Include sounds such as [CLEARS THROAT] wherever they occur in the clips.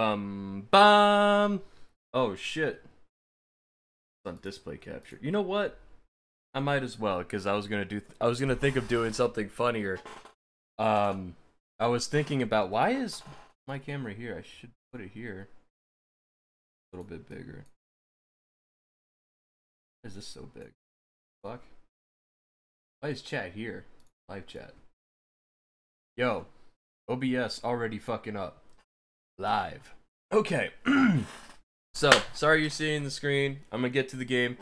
Bum bum. Oh shit. It's on display capture. You know what? I might as well because I was gonna do. I was gonna think of doing something funnier. Um, I was thinking about why is my camera here? I should put it here. A little bit bigger. Why is this so big? Fuck. Why is chat here? Live chat. Yo, OBS already fucking up. Live. Okay. [CLEARS THROAT] so, sorry you're seeing the screen. I'm gonna get to the game.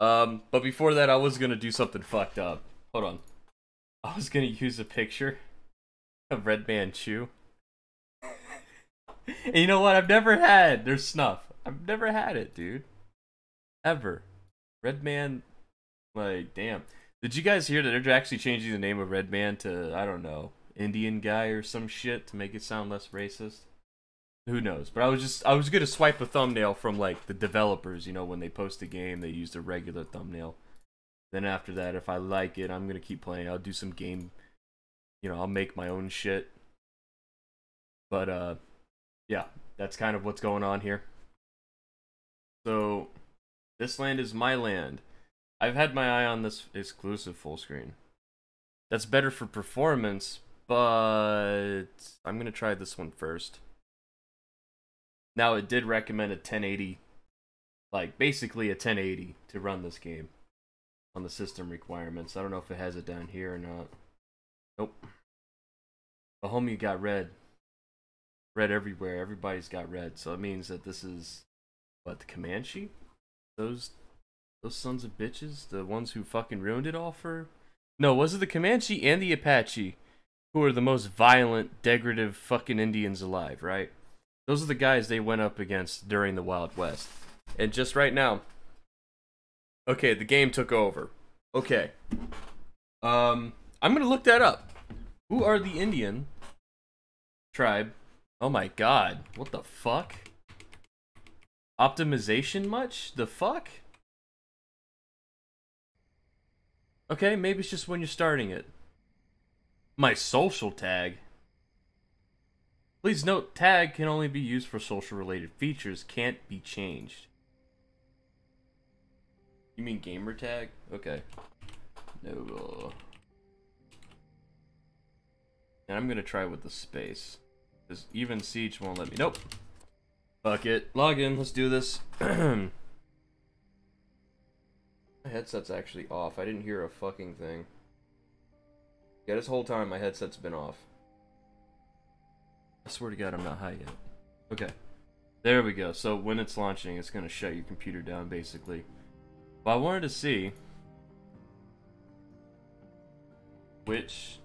Um, but before that, I was gonna do something fucked up. Hold on. I was gonna use a picture of Redman Chew. and you know what? I've never had their snuff. I've never had it, dude. Ever. Red Man, like, damn. Did you guys hear that they're actually changing the name of Red Man to, I don't know, Indian guy or some shit to make it sound less racist? Who knows? But I was just, I was gonna swipe a thumbnail from, like, the developers, you know, when they post a game, they use a regular thumbnail. Then after that, if I like it, I'm gonna keep playing. I'll do some game, you know, I'll make my own shit. But, uh, yeah, that's kind of what's going on here. So, this land is my land. I've had my eye on this exclusive full screen. That's better for performance, but I'm to try this one first. Now, it did recommend a 1080, like basically a 1080 to run this game on the system requirements. I don't know if it has it down here or not. Nope. The homie got red. Red everywhere. Everybody's got red. So it means that this is, what, the Comanche? Those those sons of bitches, the ones who fucking ruined it all for. No, was it the Comanche and the Apache who are the most violent, degradative fucking Indians alive, right? Those are the guys they went up against during the Wild West. And just right now. Okay, the game took over. Okay. Um, I'm gonna look that up. Who are the Indian tribe? Oh my god. What the fuck? Optimization much? The fuck? Okay, maybe it's just when you're starting it. My social tag. Please note, tag can only be used for social related features, can't be changed. You mean gamer tag? Okay. No. Uh, and I'm gonna try with the space. Because even Siege won't let me. Nope. Fuck it. Log in. Let's do this. [CLEARS THROAT] My headset's actually off. I didn't hear a fucking thing. Yeah, this whole time my headset's been off. I swear to God, I'm not high yet. Okay. There we go. So when it's launching, it's going to shut your computer down, basically. But I wanted to see which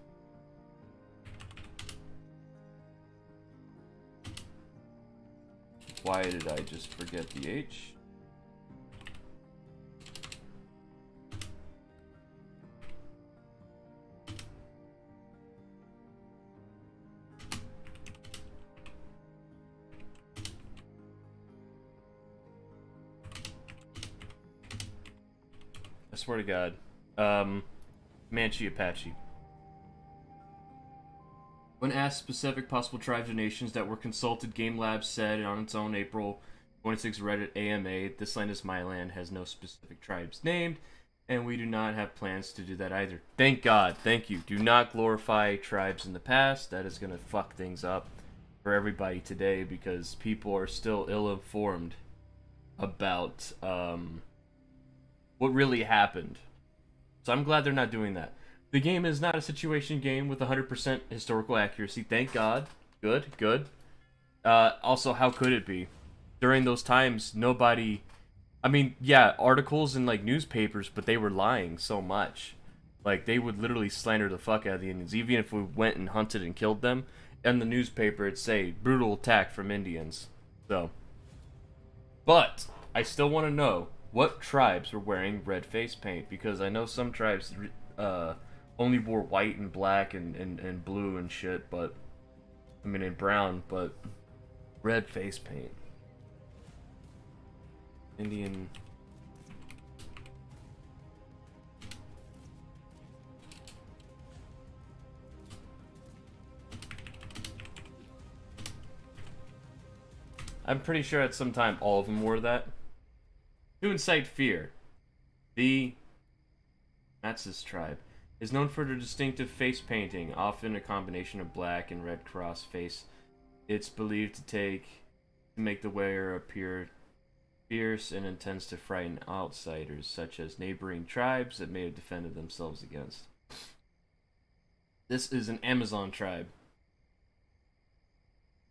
Why did I just forget the H? Swear to God. Um, Manchi Apache. When asked specific possible tribes or nations that were consulted, Game Lab said on its own April 26 Reddit AMA, This land is my land, has no specific tribes named, and we do not have plans to do that either. Thank God. Thank you. Do not glorify tribes in the past. That is going to fuck things up for everybody today because people are still ill informed about um, what really happened. So I'm glad they're not doing that. The game is not a situation game with 100% historical accuracy. Thank God. Good, good. Uh, also, how could it be? During those times, nobody... I mean, yeah, articles and, like, newspapers, but they were lying so much. Like, they would literally slander the fuck out of the Indians. Even if we went and hunted and killed them, in the newspaper it'd say, brutal attack from Indians. So. But, I still want to know what tribes were wearing red face paint, because I know some tribes... Uh, only wore white and black and, and, and blue and shit, but I mean in brown, but red face paint. Indian I'm pretty sure at some time all of them wore that. To incite fear. The Matsés tribe is known for their distinctive face painting, often a combination of black and red cross face. It's believed to take to make the wearer appear fierce and intends to frighten outsiders, such as neighboring tribes that may have defended themselves against. This is an Amazon tribe.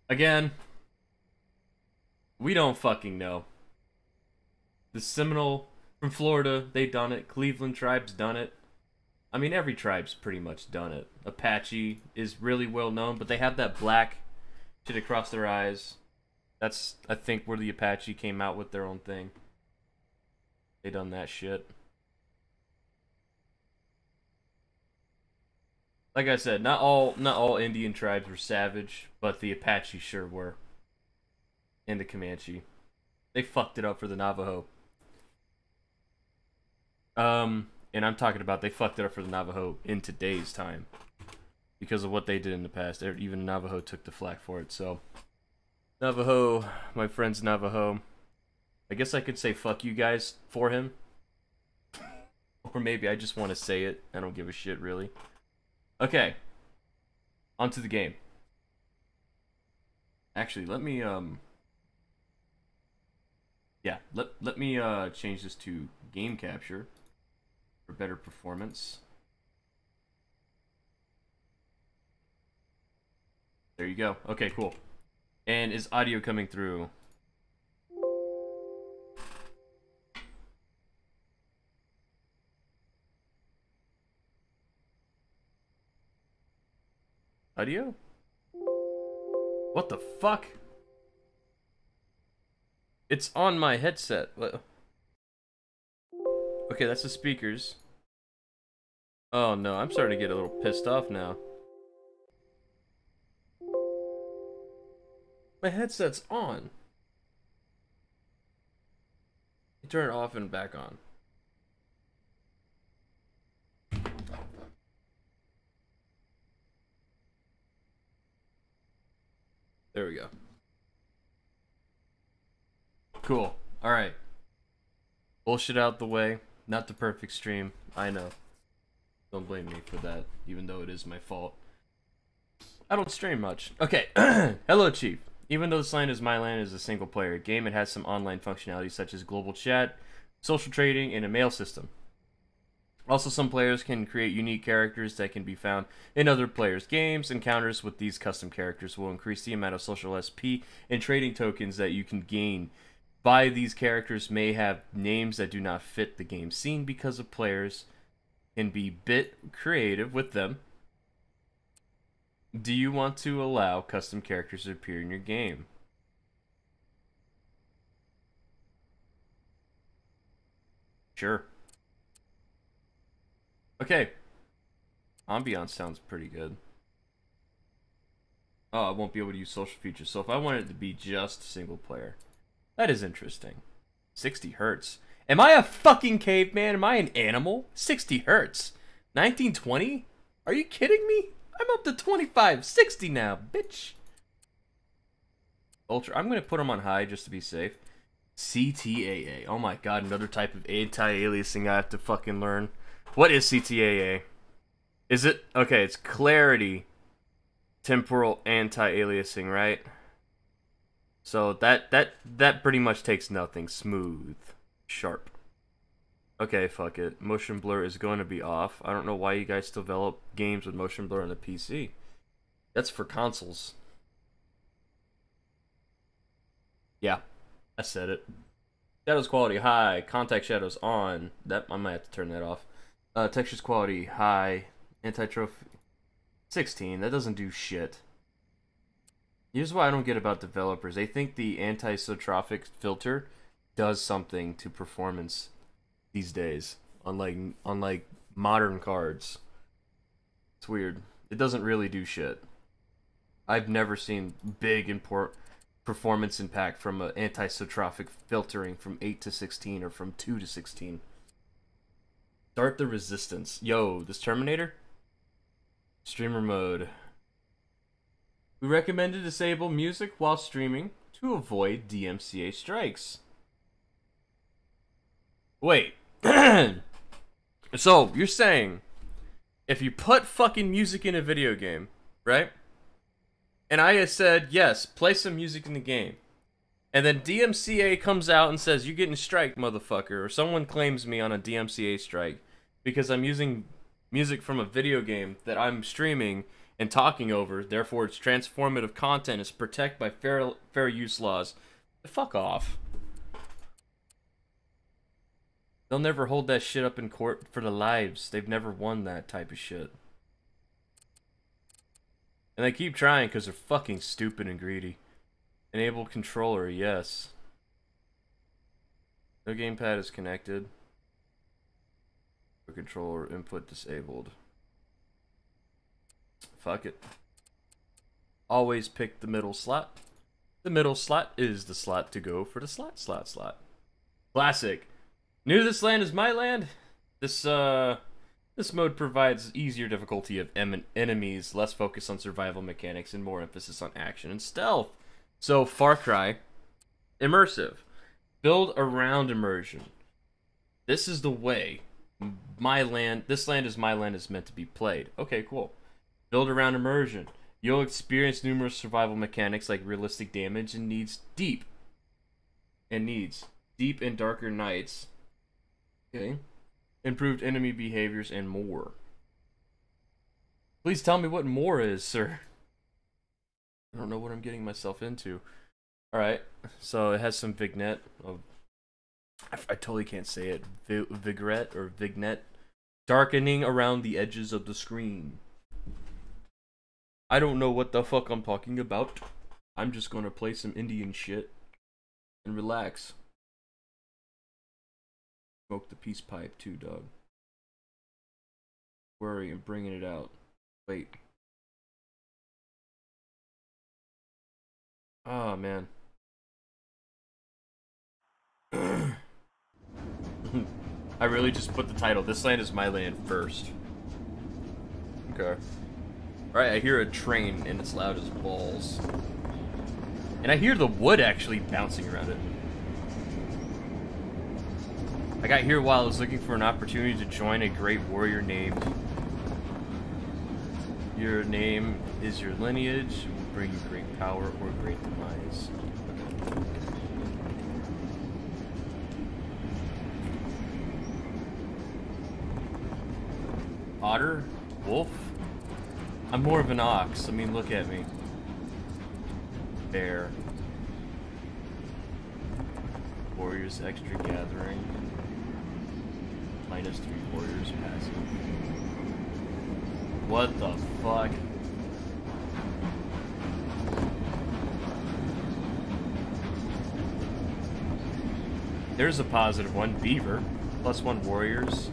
Again, we don't fucking know. The Seminole from Florida, they done it. Cleveland tribe's done it. I mean, every tribe's pretty much done it. Apache is really well known, but they have that black shit across their eyes. That's, I think, where the Apache came out with their own thing. They done that shit. Like I said, not all not all Indian tribes were savage, but the Apache sure were. And the Comanche. They fucked it up for the Navajo. Um, and I'm talking about they fucked it up for the Navajo in today's time. Because of what they did in the past. Even Navajo took the flack for it, so. Navajo, my friend's Navajo. I guess I could say fuck you guys for him. or maybe I just want to say it. I don't give a shit, really. Okay. Onto the game. Actually, let me, um... Yeah, let, let me uh, change this to game capture for better performance. There you go. Okay, cool. And is audio coming through? Audio? What the fuck? It's on my headset. Okay, that's the speakers. Oh no, I'm starting to get a little pissed off now. My headset's on. You turn it off and back on. There we go. Cool. Alright. Bullshit out the way. Not the perfect stream. I know. Don't blame me for that, even though it is my fault. I don't stream much. Okay. [CLEARS THROAT] Hello, Chief. Even though this land is my land is a single player game, it has some online functionality such as global chat, social trading, and a mail system. Also, some players can create unique characters that can be found in other players' games. Encounters with these custom characters will increase the amount of social SP and trading tokens that you can gain. By these characters may have names that do not fit the game scene because of players can be bit creative with them. Do you want to allow custom characters to appear in your game? Sure. Okay. Ambiance sounds pretty good. Oh, I won't be able to use social features. So if I wanted it to be just single player, that is interesting. 60 hertz. Am I a fucking caveman? Am I an animal? 60 hertz. 1920? Are you kidding me? I'm up to 25, 60 now, bitch. Ultra. I'm going to put them on high just to be safe. CTAA. Oh my god, another type of anti-aliasing I have to fucking learn. What is CTAA? Is it okay? It's clarity, temporal anti-aliasing, right? So that that that pretty much takes nothing. Smooth, sharp. Okay, fuck it. Motion blur is going to be off. I don't know why you guys develop games with motion blur on the PC. That's for consoles. Yeah, I said it. Shadows quality high, contact shadows on. That I might have to turn that off. Uh, textures quality high, anisotropy 16. That doesn't do shit. Here's what I don't get about developers. They think the anisotropic filter does something to performance these days, unlike unlike modern cards. It's weird. It doesn't really do shit. I've never seen big import performance impact from an anisotropic filtering from 8 to 16 or from 2 to 16. Start the resistance. Yo, this Terminator? Streamer mode. We recommend to disable music while streaming to avoid DMCA strikes. Wait. [CLEARS THROAT] so, you're saying if you put fucking music in a video game, right? And I said, yes, play some music in the game. And then DMCA comes out and says, you're getting strike, motherfucker. Or someone claims me on a DMCA strike because I'm using music from a video game that I'm streaming and talking over. Therefore, it's transformative content. It's protected by fair, fair use laws. Fuck off. They'll never hold that shit up in court for the lives. They've never won that type of shit. And they keep trying because they're fucking stupid and greedy. Enable controller, yes. No gamepad is connected. Controller input disabled. Fuck it. Always pick the middle slot. The middle slot is the slot to go for the slot, slot, slot. Classic. New to this land is my land. This, uh... This mode provides easier difficulty of em enemies, less focus on survival mechanics, and more emphasis on action and stealth. So, Far Cry, immersive. Build around immersion. This is the way my land, this land is my land is meant to be played. Okay, cool. Build around immersion. You'll experience numerous survival mechanics like realistic damage and needs deep. And needs deep and darker nights. Okay improved enemy behaviors, and more. Please tell me what more is, sir. I don't know what I'm getting myself into. Alright, so it has some vignette of... I, I totally can't say it. Vi vignette or vignette. Darkening around the edges of the screen. I don't know what the fuck I'm talking about. I'm just gonna play some Indian shit and relax. Smoke the peace pipe too, dog. Worry, I'm bringing it out. Wait. Oh, ah, man. [COUGHS] I really just put the title, This Land is My Land, first. Okay. Alright, I hear a train, and it's loud as balls. And I hear the wood actually bouncing around it. I got here while I was looking for an opportunity to join a great warrior named. Your name is your lineage, will bring you great power or great demise. Otter? Wolf? I'm more of an ox. I mean, look at me. Bear. Warriors extra gathering minus three warriors passive. What the fuck? There's a positive one. Beaver. Plus one warriors.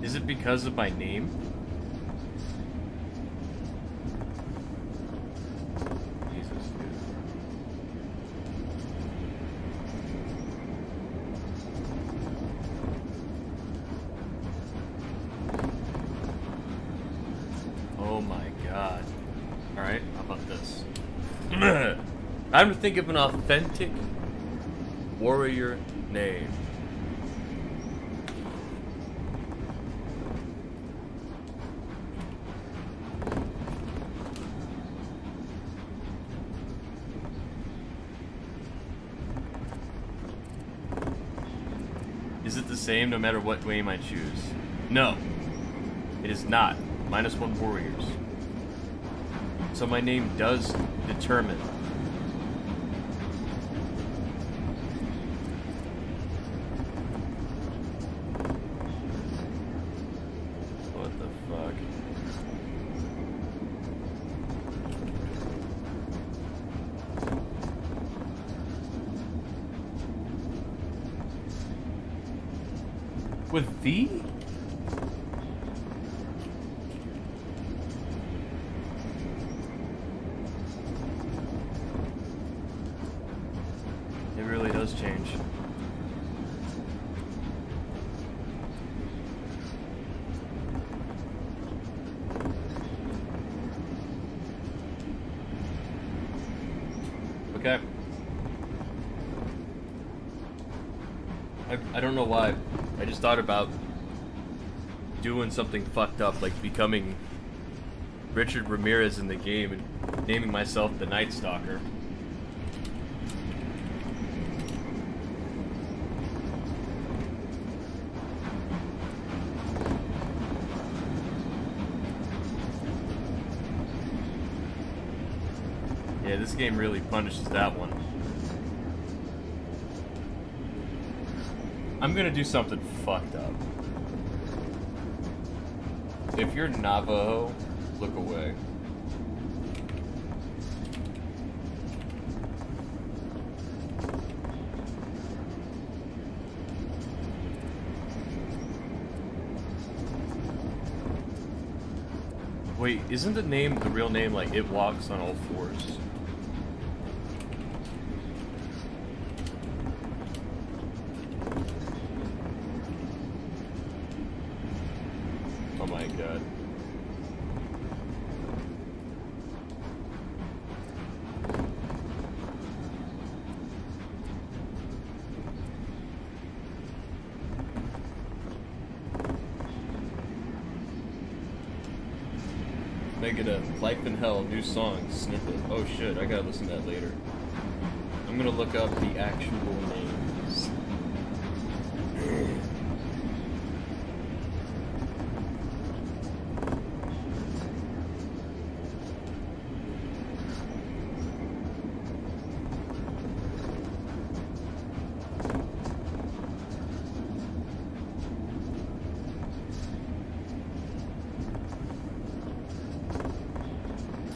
Is it because of my name? I'm to think of an authentic warrior name. Is it the same no matter what name I choose? No. It is not. Minus one warriors. So my name does determine Okay. I, I don't know why. I just thought about doing something fucked up, like becoming Richard Ramirez in the game and naming myself the Night Stalker. This game really punishes that one. I'm gonna do something fucked up. If you're Navajo, look away. Wait, isn't the name, the real name, like, it walks on all fours? Oh my god. Make it a Life in Hell new song snippet. Oh shit, I gotta listen to that later. I'm gonna look up the actual names.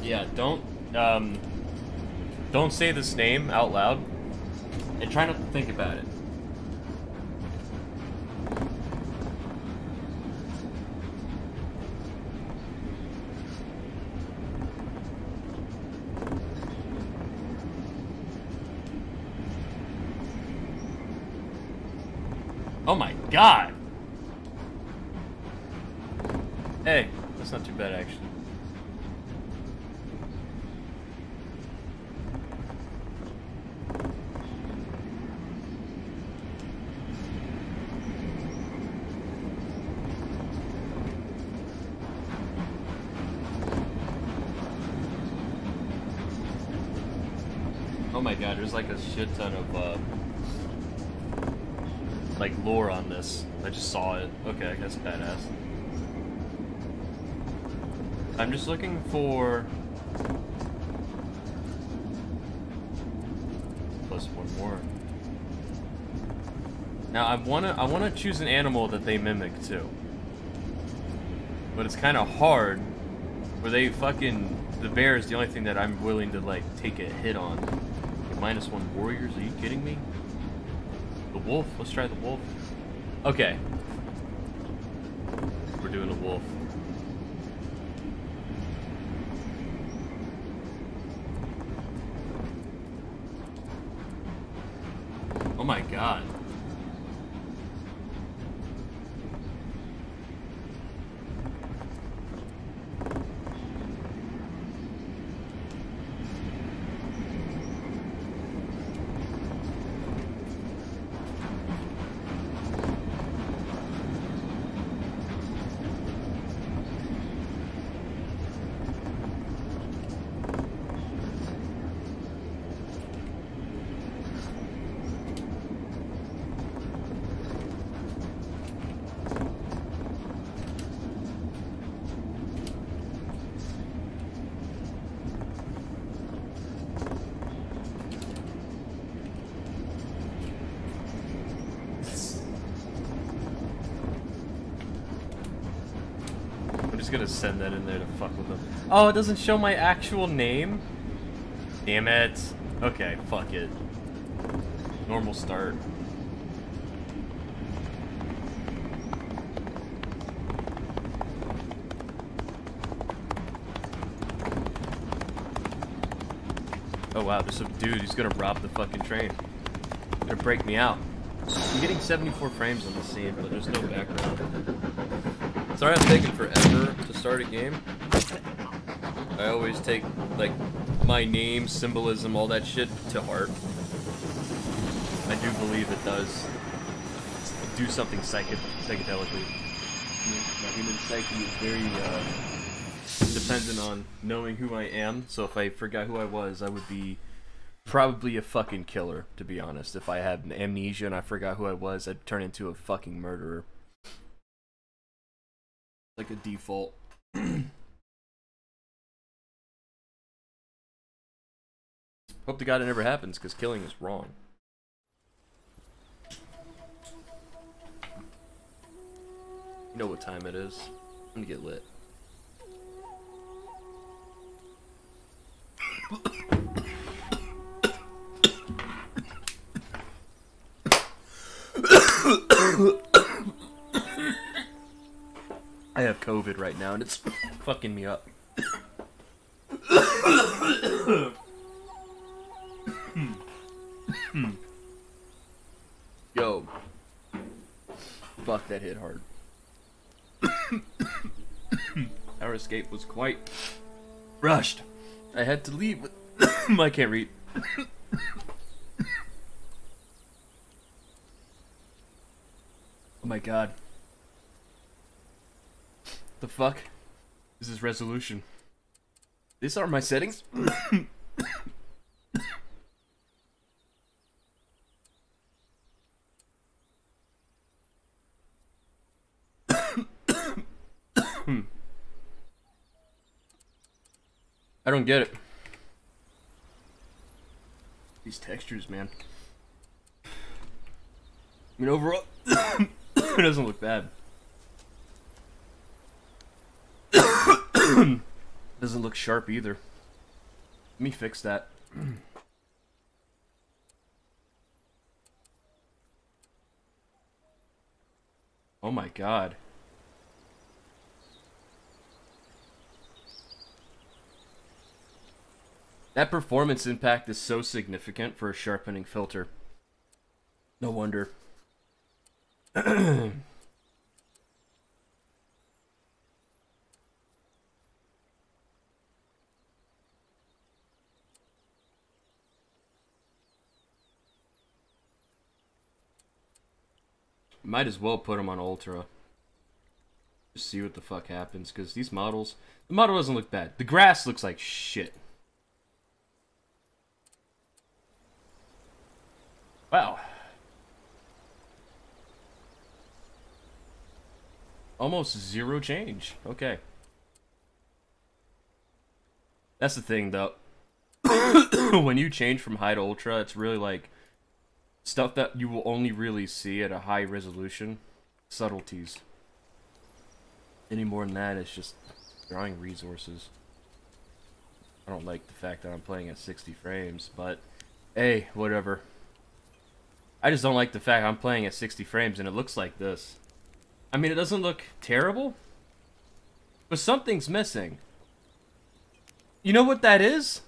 Yeah, don't um, don't say this name out loud, and try not to think about it. Oh my god! Hey, that's not too bad actually. Oh my god, there's like a shit ton of uh like lore on this. I just saw it. Okay, that's badass. I'm just looking for plus one more. Now I wanna I wanna choose an animal that they mimic too. But it's kinda hard where they fucking the bear is the only thing that I'm willing to like take a hit on. Minus one warriors, are you kidding me? The wolf? Let's try the wolf. Okay. We're doing the wolf. Oh my god. I'm just gonna send that in there to fuck with them. Oh, it doesn't show my actual name? Damn it. Okay, fuck it. Normal start. Oh wow, there's some dude who's gonna rob the fucking train. Gonna break me out. I'm getting 74 frames on the scene, but there's no background. Sorry I'm taking forever to start a game. I always take, like, my name, symbolism, all that shit to heart. I do believe it does do something psychic psychedelically. My human psyche is very uh, dependent on knowing who I am. So if I forgot who I was, I would be probably a fucking killer. To be honest, if I had amnesia and I forgot who I was, I'd turn into a fucking murderer. Like a default. Hope to God it never happens, because killing is wrong. You know what time it is. I'm gonna get lit. I have COVID right now and it's [COUGHS] fucking me up. Yo. Fuck, that hit hard. [COUGHS] Our escape was quite rushed. I had to leave. [COUGHS] I can't read. oh my god. The fuck This is this resolution? These are my settings. [COUGHS] [COUGHS] I don't get it. These textures, man. I mean, overall, [COUGHS] it doesn't look bad. [CLEARS THROAT] doesn't look sharp either. Let me fix that. [CLEARS THROAT] oh my god. That performance impact is so significant for a sharpening filter. No wonder. [CLEARS THROAT] Might as well put them on Ultra. See what the fuck happens, because these models... The model doesn't look bad. The grass looks like shit. Wow. Almost zero change. Okay. That's the thing, though. [COUGHS] when you change from high to ultra, it's really like stuff that you will only really see at a high resolution. Subtleties. Any more than that, it's just drawing resources. I don't like the fact that I'm playing at 60 frames, but hey, whatever. I just don't like the fact I'm playing at 60 frames and it looks like this. I mean, it doesn't look terrible, but something's missing. You know what that is?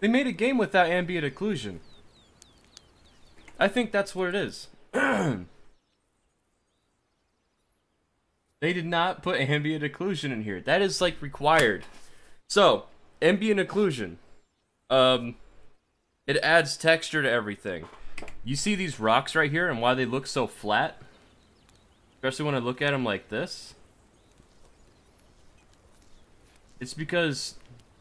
They made a game without ambient occlusion. I think that's what it is. [CLEARS THROAT] they did not put ambient occlusion in here. That is like required. So, ambient occlusion. Um, it adds texture to everything. You see these rocks right here and why they look so flat? Especially when I look at them like this. It's because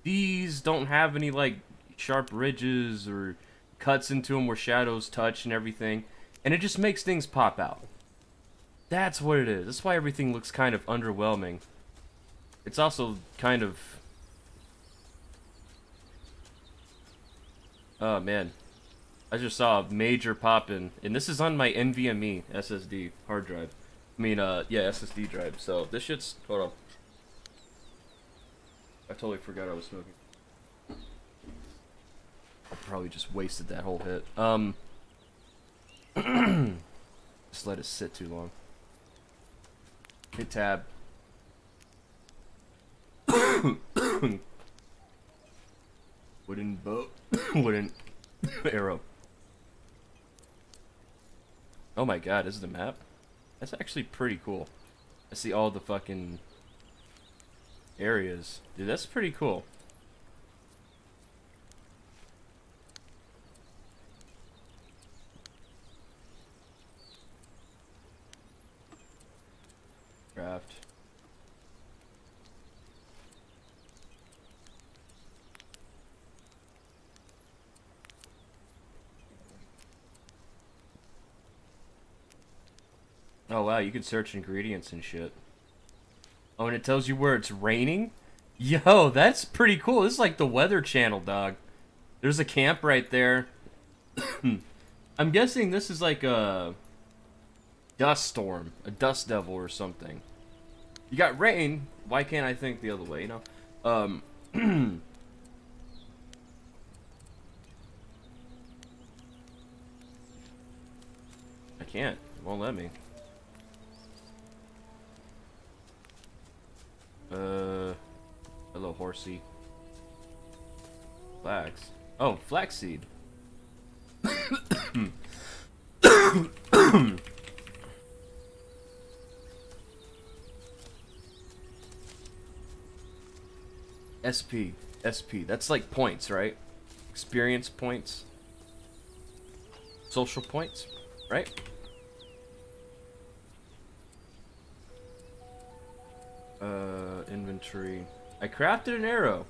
these don't have any like sharp ridges or cuts into them where shadows touch and everything. And it just makes things pop out. That's what it is. That's why everything looks kind of underwhelming. It's also kind of Oh man, I just saw a major pop in, and this is on my NVMe SSD hard drive. I mean, uh, yeah, SSD drive. So this shit's hold on. I totally forgot I was smoking. Probably just wasted that whole hit. Um, [CLEARS THROAT] just let it sit too long. Hit tab. [COUGHS] Wooden boat. [COUGHS] Wooden [COUGHS] arrow. Oh my god, this is the map? That's actually pretty cool. I see all the fucking areas. Dude, that's pretty cool. Craft. Oh wow, you can search ingredients and shit. Oh, and it tells you where it's raining? Yo, that's pretty cool. This is like the Weather Channel, dog. There's a camp right there. [CLEARS THROAT] I'm guessing this is like a dust storm, a dust devil or something. You got rain. Why can't I think the other way, you know? Um [CLEARS THROAT] I can't. It won't let me. Uh, hello, horsey. Flax. Oh, flaxseed. SP. [COUGHS] SP. That's like points, right? Experience points. Social points, right? Uh, inventory. I crafted an arrow.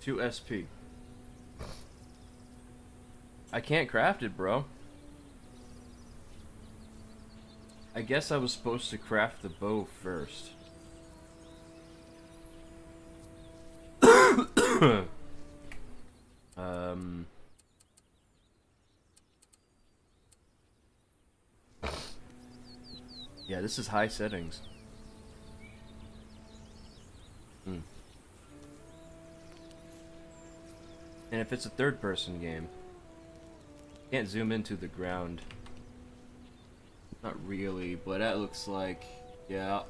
Two SP. I can't craft it, bro. I guess I was supposed to craft the bow first. [COUGHS] um. Yeah, this is high settings. Hmm. And if it's a third person game, can't zoom into the ground. Not really, but that looks like, yeah.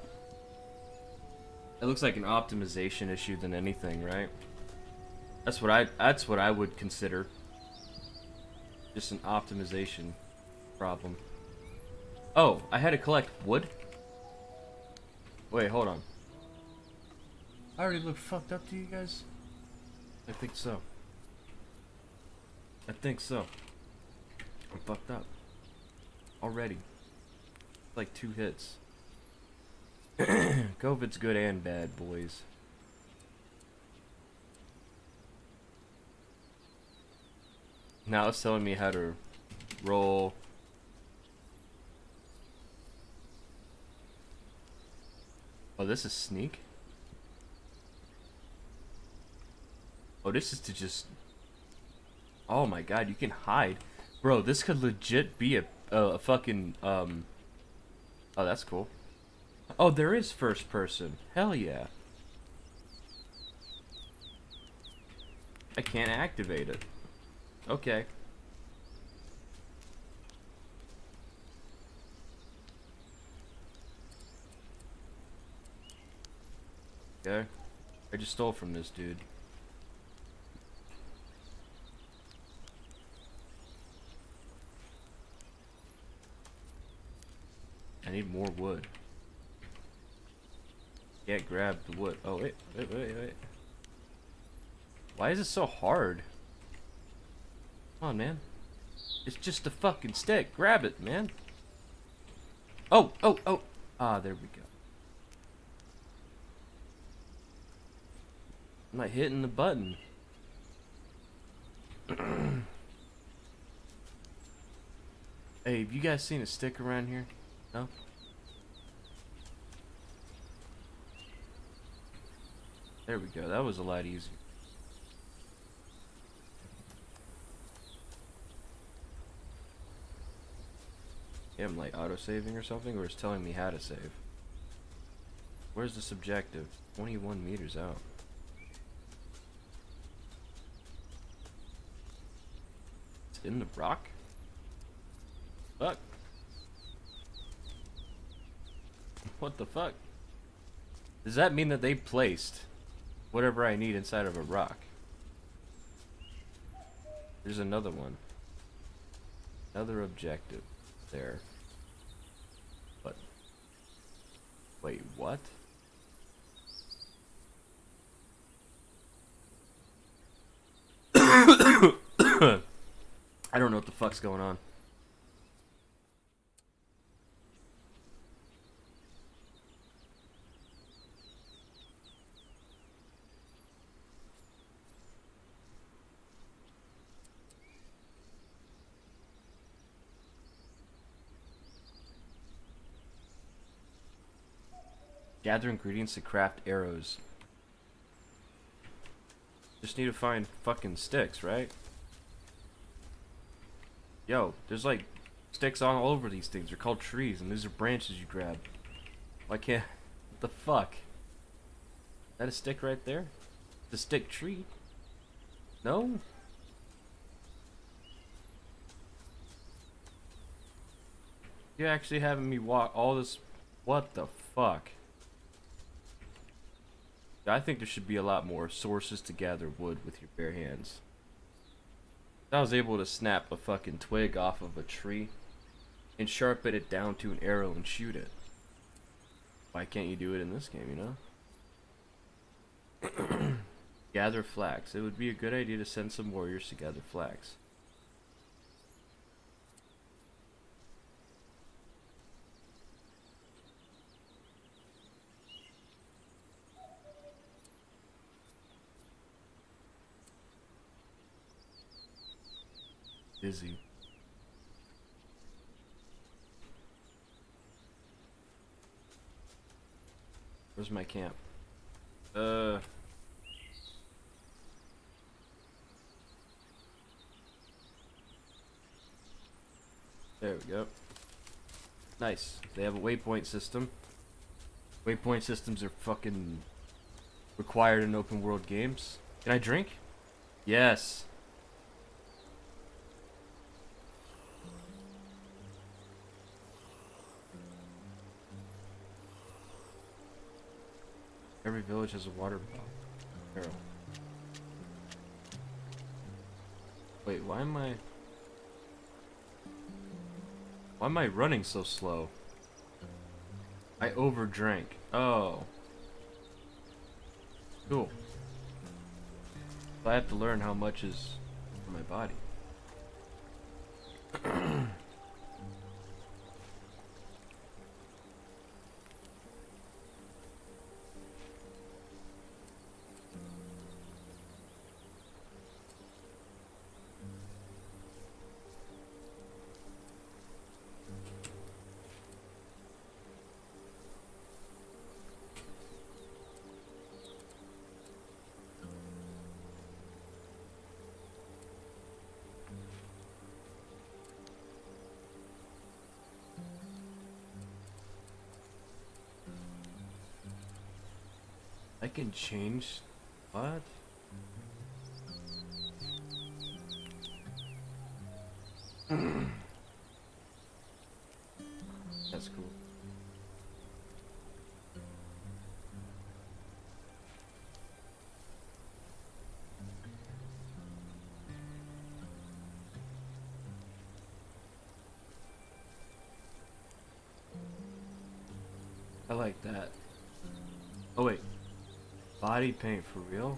It looks like an optimization issue than anything, right? That's what I that's what I would consider. Just an optimization problem. Oh, I had to collect wood? Wait, hold on. I already look fucked up to you guys? I think so. I think so. I'm fucked up. Already. Like two hits. [CLEARS THROAT] COVID's good and bad, boys. Now it's telling me how to roll. Oh, this is sneak? Oh, this is to just... Oh my god, you can hide. Bro, this could legit be a, a, a fucking, um... Oh, that's cool. Oh, there is first person. Hell yeah. I can't activate it. Okay. Okay. I just stole from this dude. I need more wood. Can't grab the wood. Oh, wait, wait, wait, wait. Why is it so hard? Come on, man. It's just a fucking stick. Grab it, man. Oh, oh, oh. Ah, there we go. I'm not hitting the button. [CLEARS THROAT] hey, have you guys seen a stick around here? No? There we go. That was a lot easier. Am like auto-saving or something, or it's telling me how to save. Where's the objective? 21 meters out. It's in the rock? Fuck. What the fuck? Does that mean that they placed whatever I need inside of a rock? There's another one. Another objective there. What? [COUGHS] [COUGHS] I don't know what the fuck's going on. Gather ingredients to craft arrows. Just need to find fucking sticks, right? Yo, there's like sticks all over these things. They're called trees, and these are branches you grab. Why can't... What the fuck? Is that a stick right there? The stick tree? No? You're actually having me walk all this... What the fuck? I think there should be a lot more sources to gather wood with your bare hands. I was able to snap a fucking twig off of a tree and sharpen it down to an arrow and shoot it. Why can't you do it in this game, you know? [CLEARS THROAT] gather flax. It would be a good idea to send some warriors to gather flax. Busy. Where's my camp? Uh. There we go. Nice. They have a waypoint system. Waypoint systems are fucking required in open world games. Can I drink? Yes. Every village has a water barrel. Wait, why am I... Why am I running so slow? I overdrank. Oh. Cool. I have to learn how much is for my body. I can change... What? Mm-hmm. [CLEARS THROAT] Body paint for real?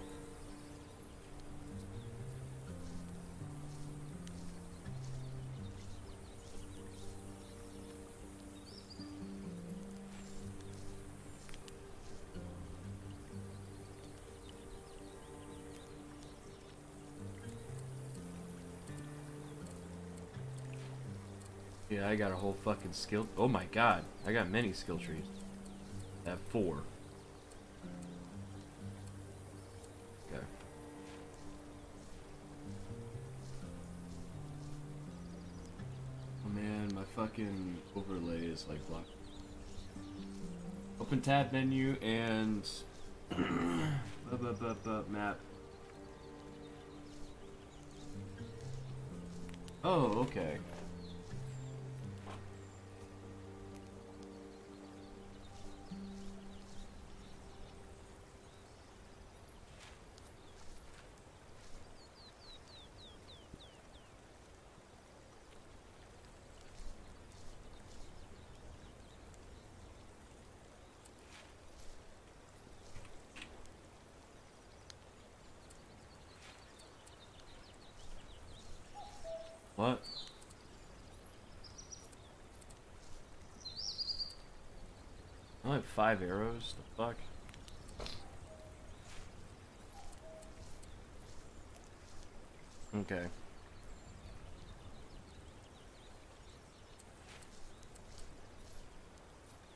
Yeah, I got a whole fucking skill. Oh my god, I got many skill trees. I have four. Overlay is like blocked. Open tab menu and bu- bu- bu- bu- map. Oh, okay. What? I have five arrows. The fuck? Okay.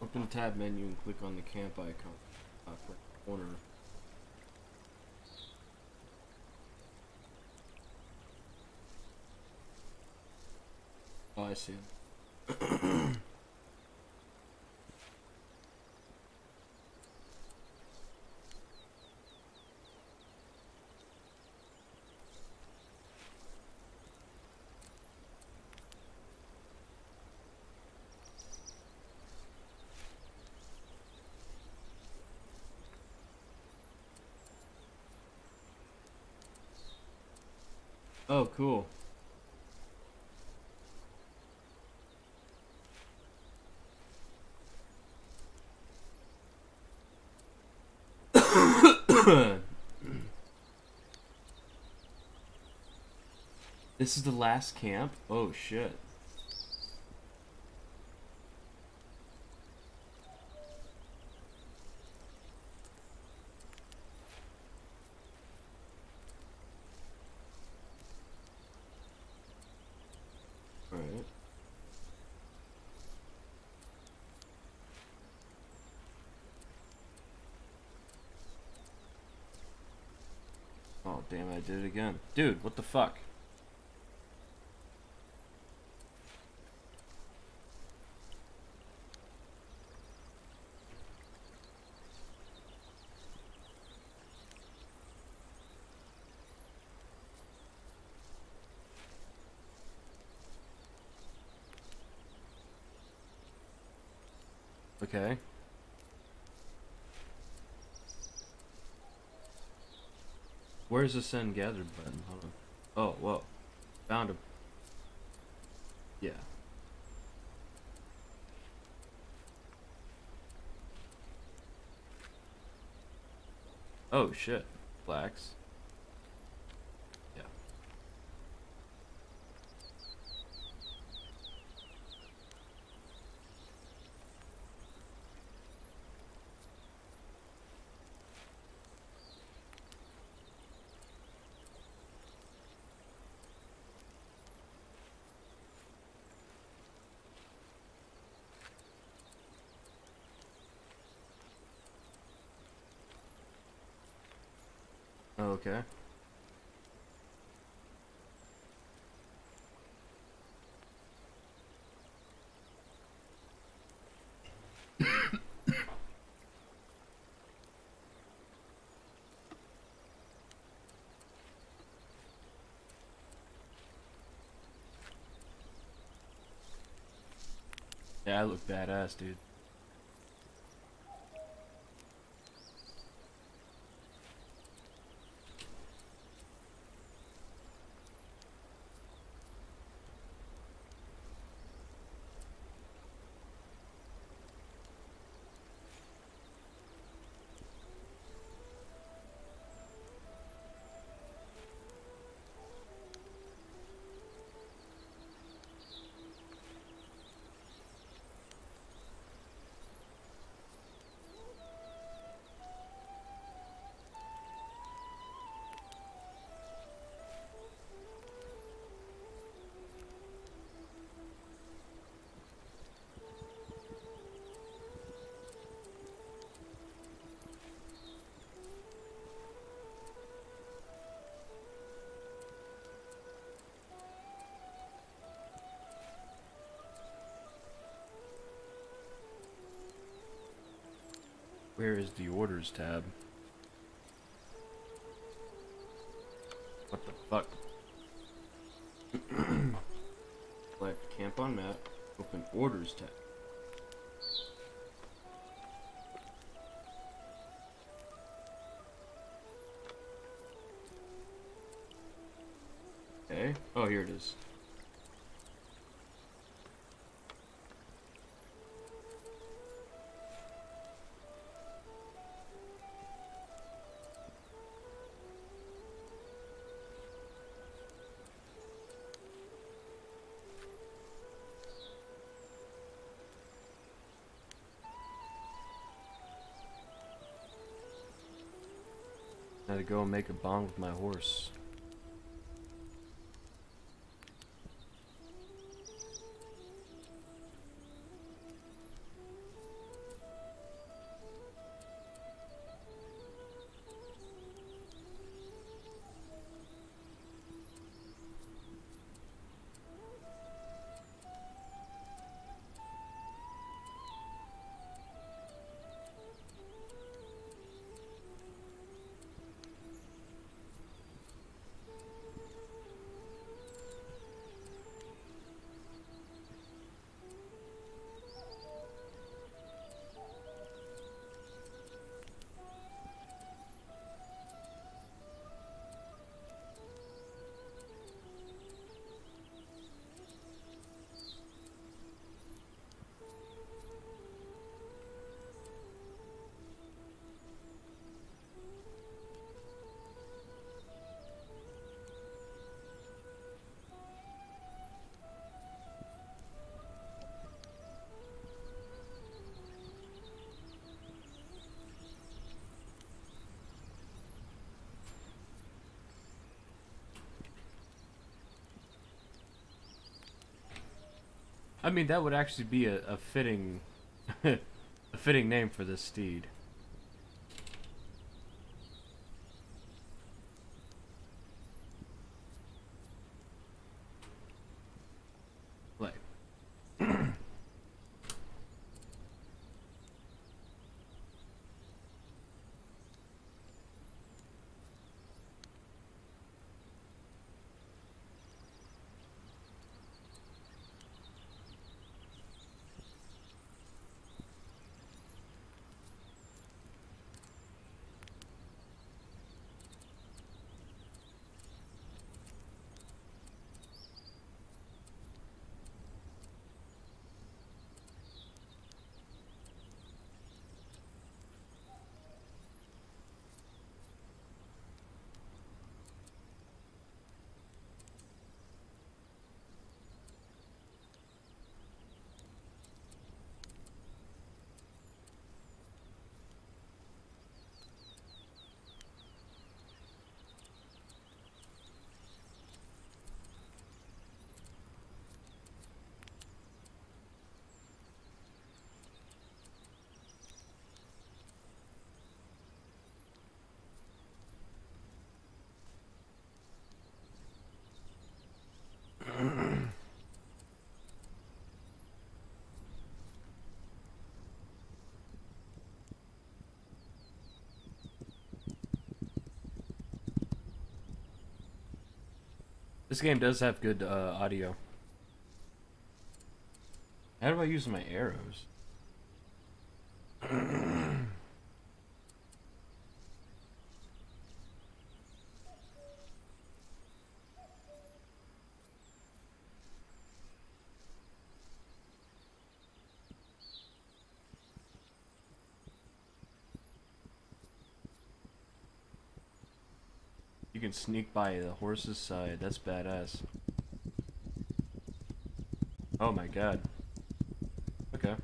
Open the tab menu and click on the camp icon. Uh, right corner. Oh, I see. [CLEARS THROAT] [CLEARS THROAT] cool. [COUGHS] this is the last camp? Oh shit. Alright. Oh damn, I did it again. Dude, what the fuck? Okay. Where's the send gather button? Hold on. Oh, whoa. Found him. Yeah. Oh shit. Blacks. Okay. Yeah, I look badass, dude. Where is the orders tab? What the fuck? [CLEARS THROAT] Select camp on map, open orders tab. Go make a bond with my horse. I mean, that would actually be a, a fitting, [LAUGHS] a fitting name for this steed. Like, this game does have good uh, audio. How do I use my arrows? Can sneak by the horse's side. That's badass. Oh my god. Okay.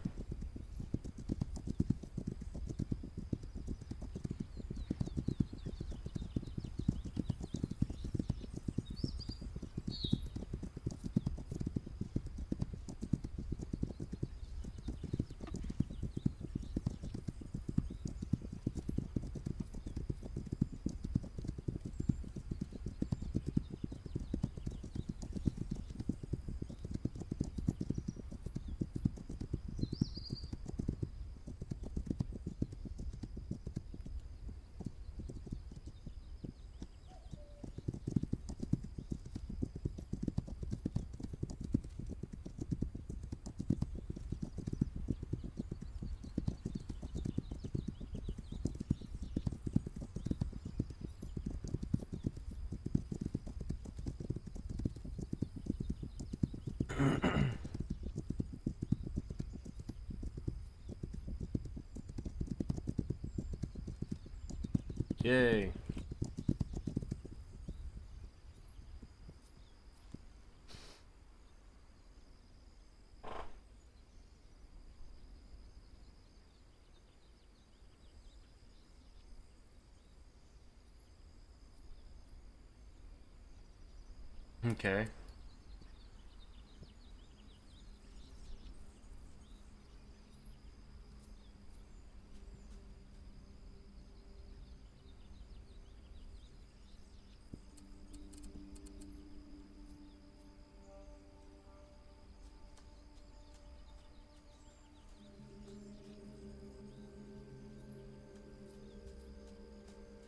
Yay. Okay.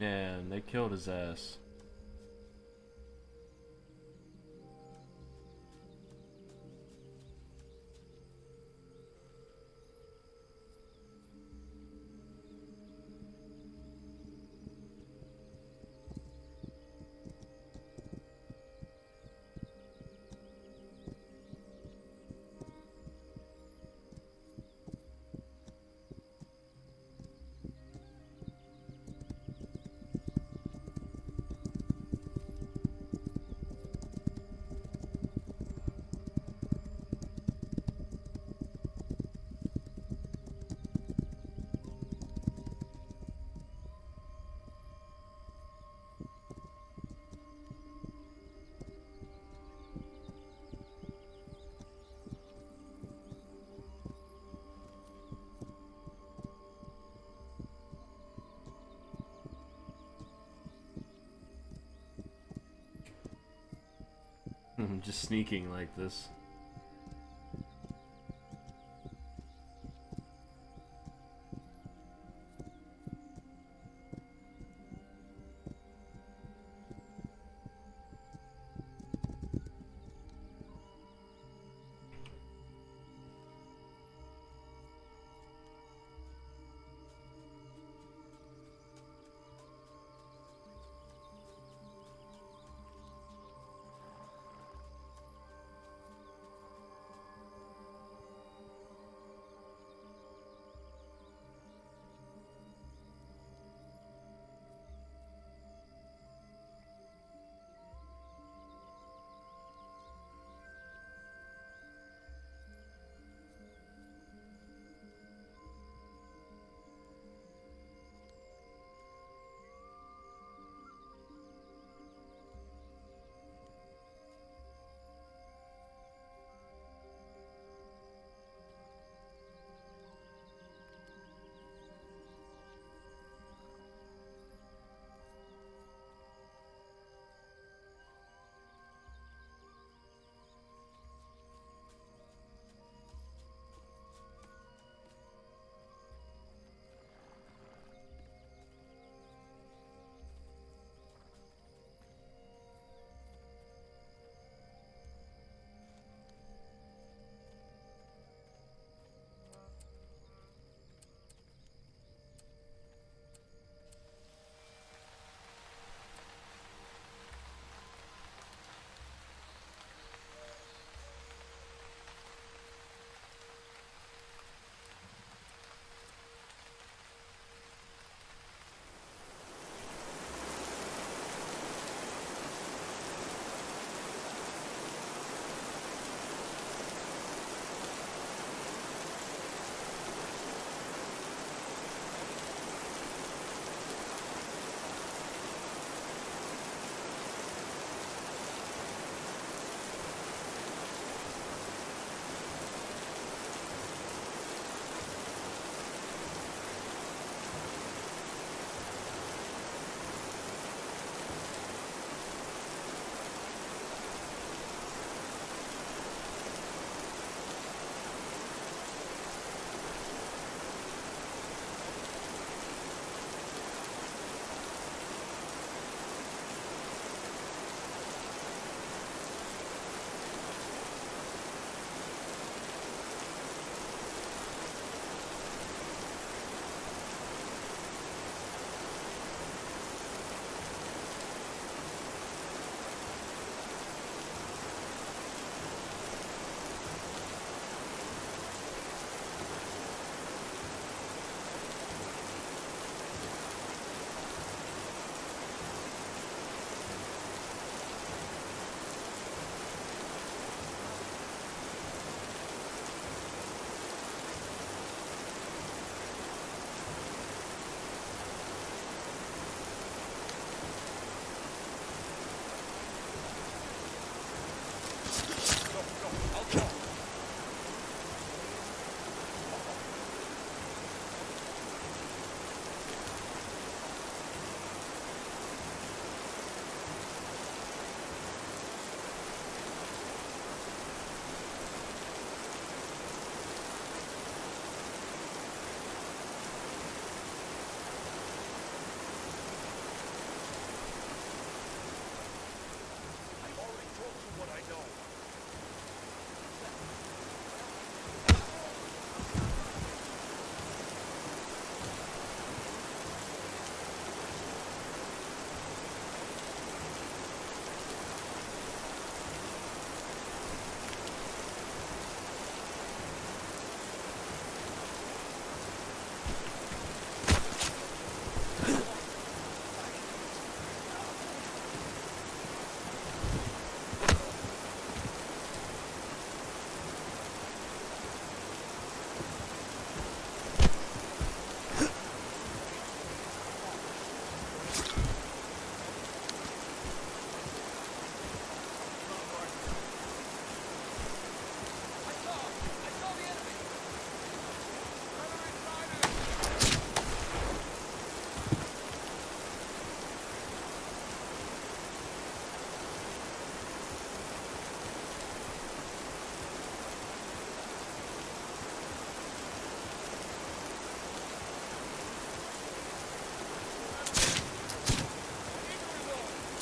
Man, they killed his ass. Sneaking like this.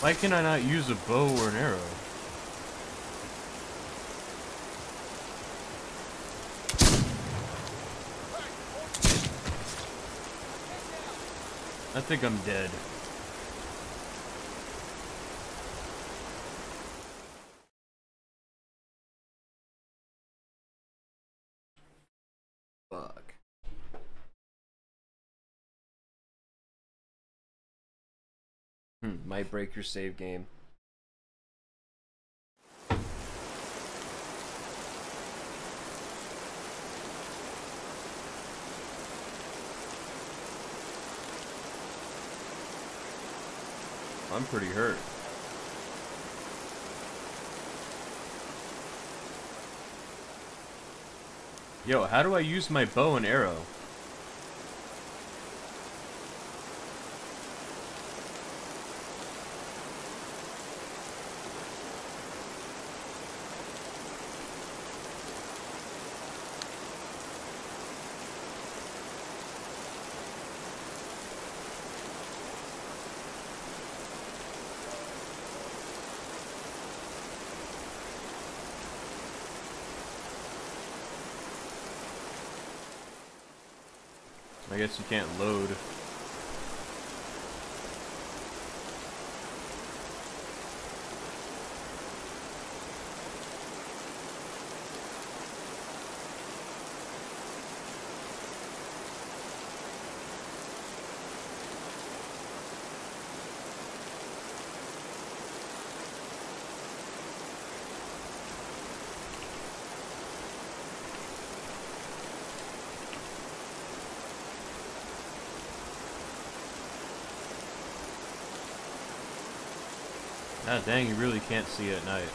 Why can I not use a bow or an arrow? I think I'm dead. Fuck. Hmm, might break your save game. I'm pretty hurt. Yo, how do I use my bow and arrow? You can't load. God dang, you really can't see at night.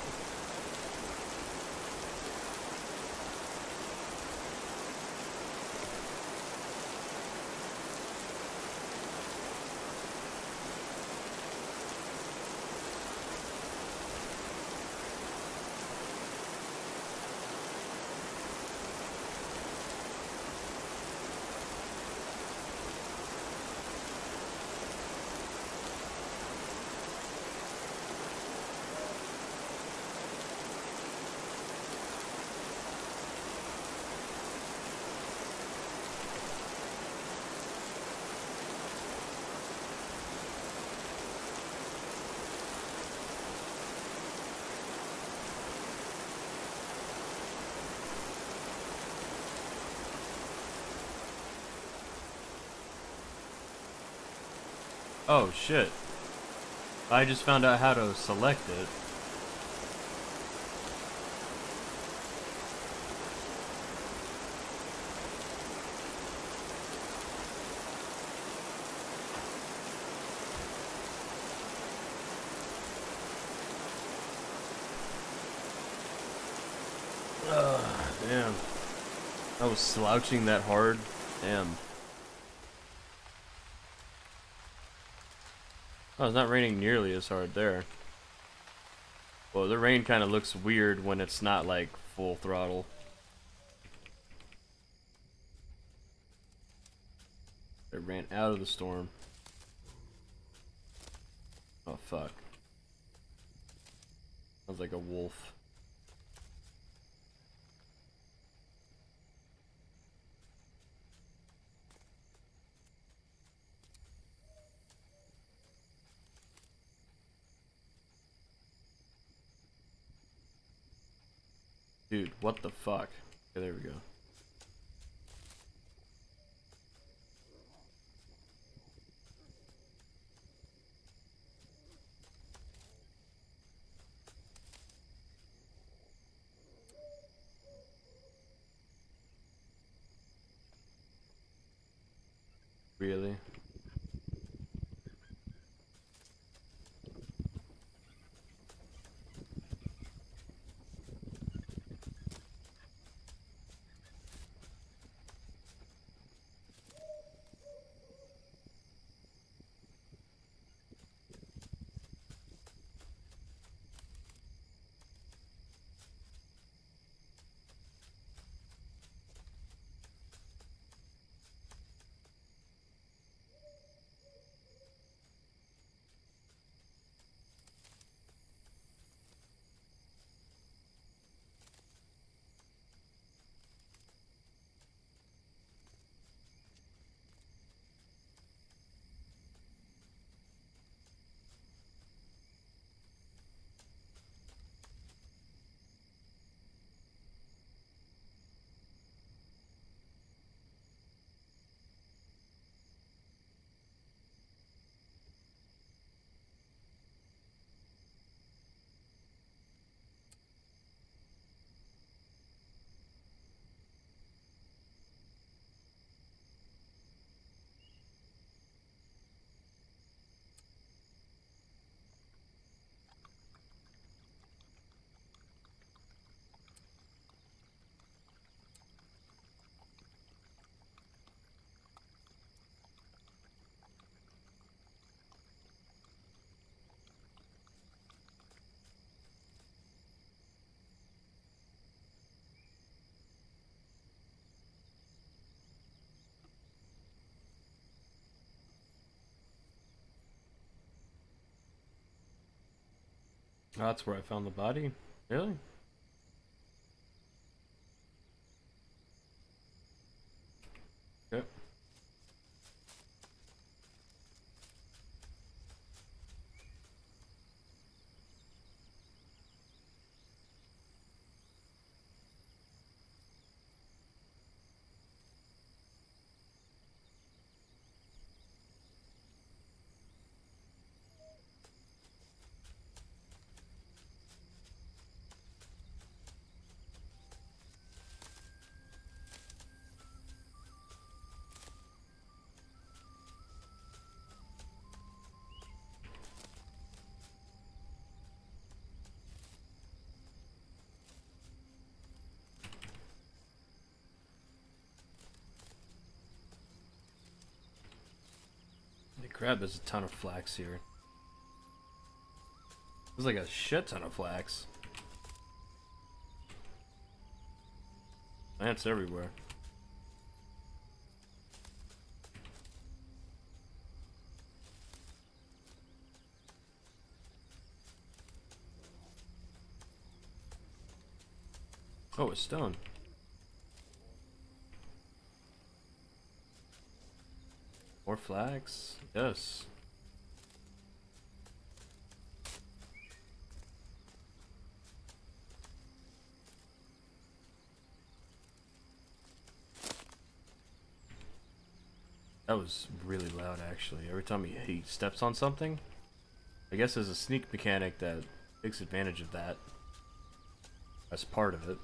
Oh shit. I just found out how to select it. Ugh, damn. I was slouching that hard. Damn. Oh, it's not raining nearly as hard there. Well, the rain kind of looks weird when it's not like full throttle. It ran out of the storm. Oh, fuck. Sounds like a wolf. Dude, what the fuck? Okay, there we go. Really? That's where I found the body. Really? Crap, there's a ton of flax here. There's like a shit ton of flax. Plants everywhere. Oh, a stone. More flags? Yes. That was really loud actually. Every time he, he steps on something, I guess there's a sneak mechanic that takes advantage of that as part of it.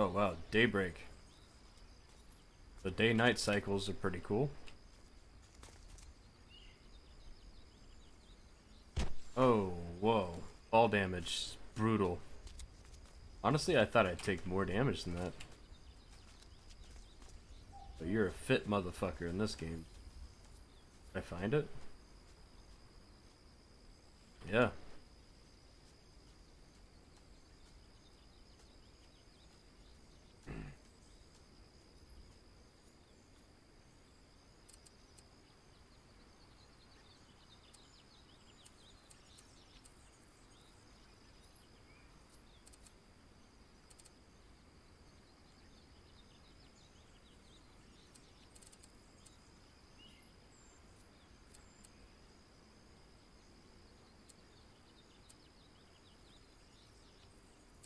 Oh wow, daybreak. The day-night cycles are pretty cool. Oh, whoa. Fall damage. Brutal. Honestly, I thought I'd take more damage than that. But you're a fit motherfucker in this game. Did I find it? Yeah.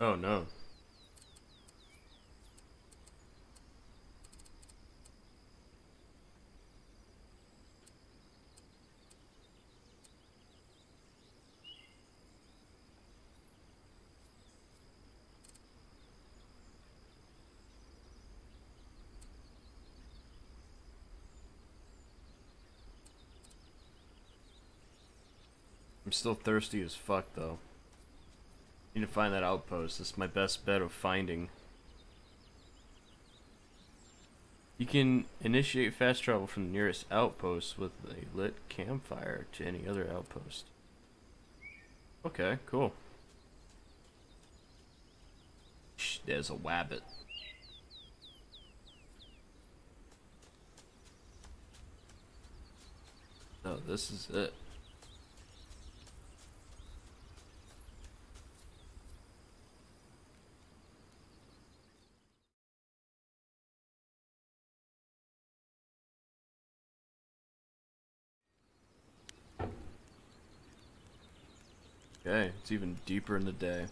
Oh no. I'm still thirsty as fuck though. Need to find that outpost. Is my best bet of finding. You can initiate fast travel from the nearest outpost with a lit campfire to any other outpost. Okay, cool. Shh, there's a wabbit. Oh, this is it. It's even deeper in the day.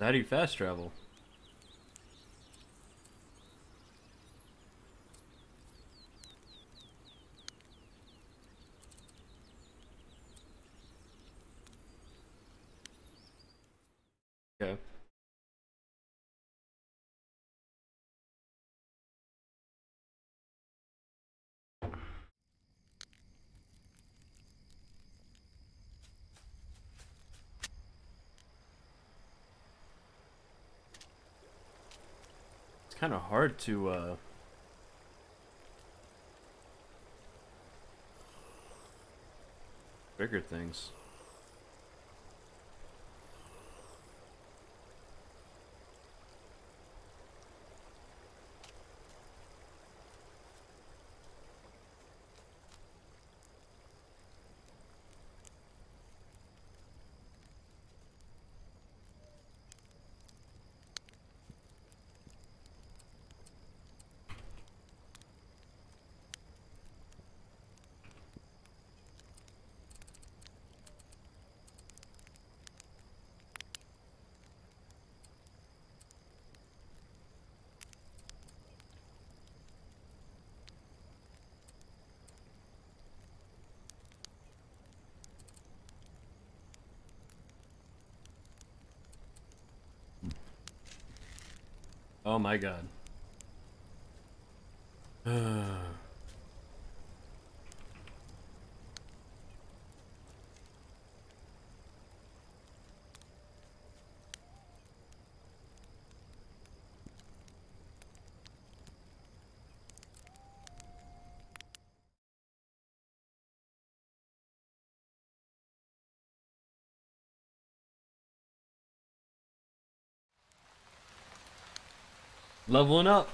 How do you fast travel? Okay. It's kind of hard to uh bigger things. Oh my god. Leveling up.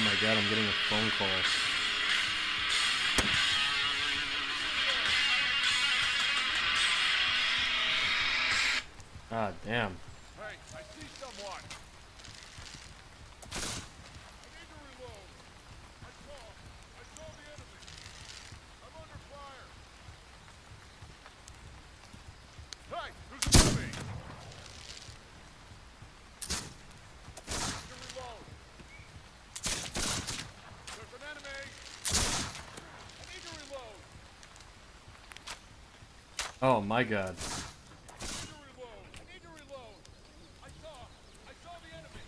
Oh my god, I'm getting a phone call. Ah, damn. Hey, I see someone! There's an enemy. Need to reload. There's an enemy. I need to reload. Oh my god. I need to reload. I need to reload. I saw. I saw the enemy.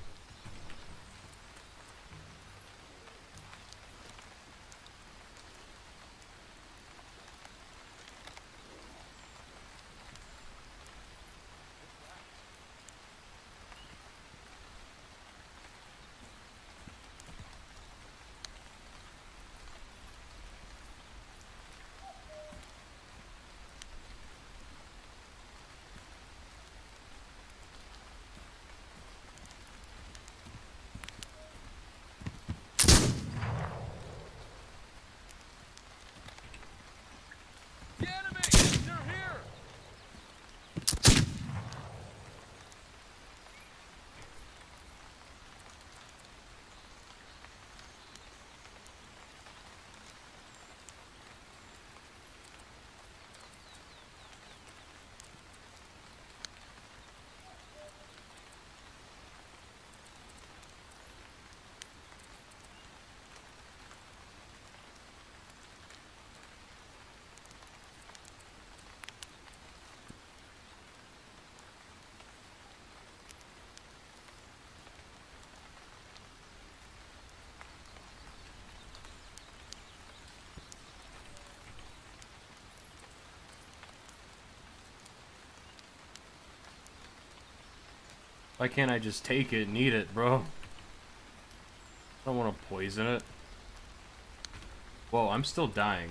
The enemy! They're here! Why can't I just take it and eat it, bro? I don't want to poison it. Whoa, I'm still dying.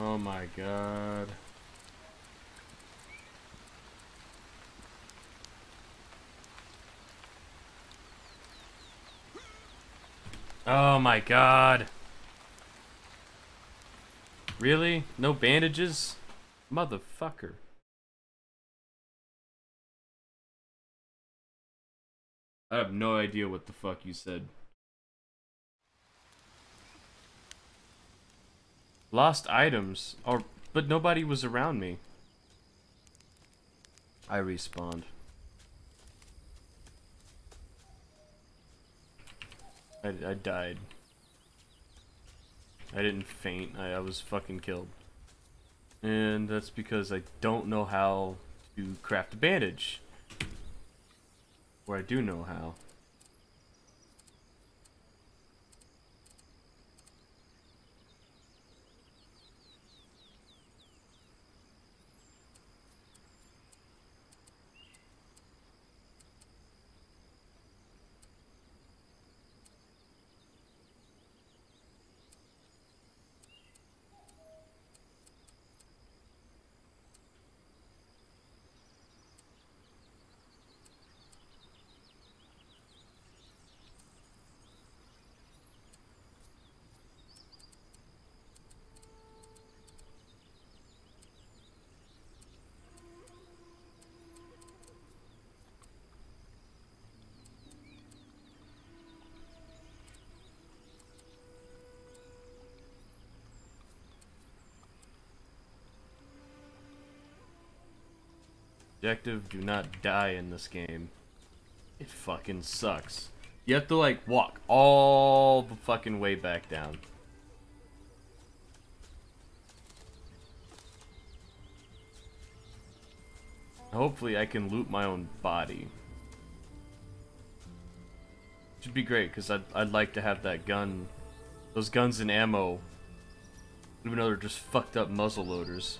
Oh my god. Oh my god. Really? No bandages? Motherfucker. I have no idea what the fuck you said. Lost items, or but nobody was around me. I respawned. I, I died. I didn't faint. I, I was fucking killed. And that's because I don't know how to craft a bandage. Or I do know how. Objective, do not die in this game. It fucking sucks. You have to like walk all the fucking way back down. Hopefully I can loot my own body. Should be great, because I'd, I'd like to have that gun. Those guns and ammo. Even though they're just fucked up muzzle loaders.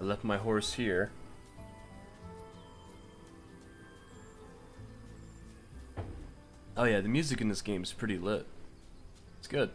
I left my horse here. Oh yeah, the music in this game is pretty lit. It's good.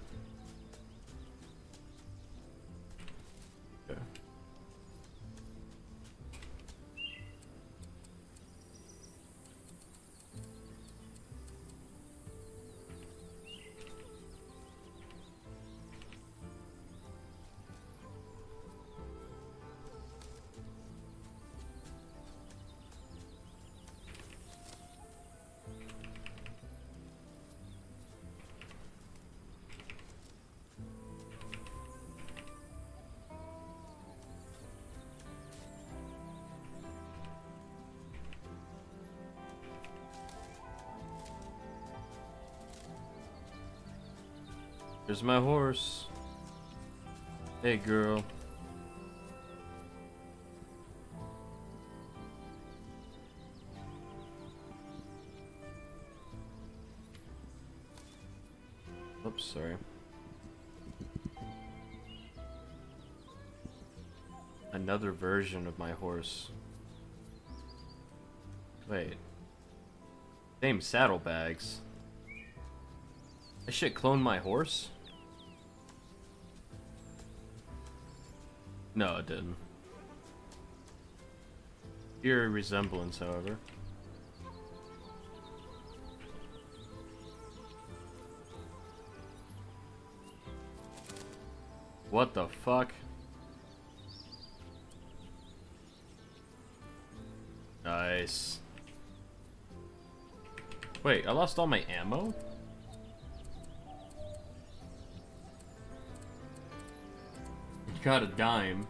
Here's my horse. Hey, girl. Oops, sorry. Another version of my horse. Wait. Same saddlebags. I should clone my horse? No, it didn't. Eerie resemblance, however. What the fuck? Nice. Wait, I lost all my ammo? Got a dime.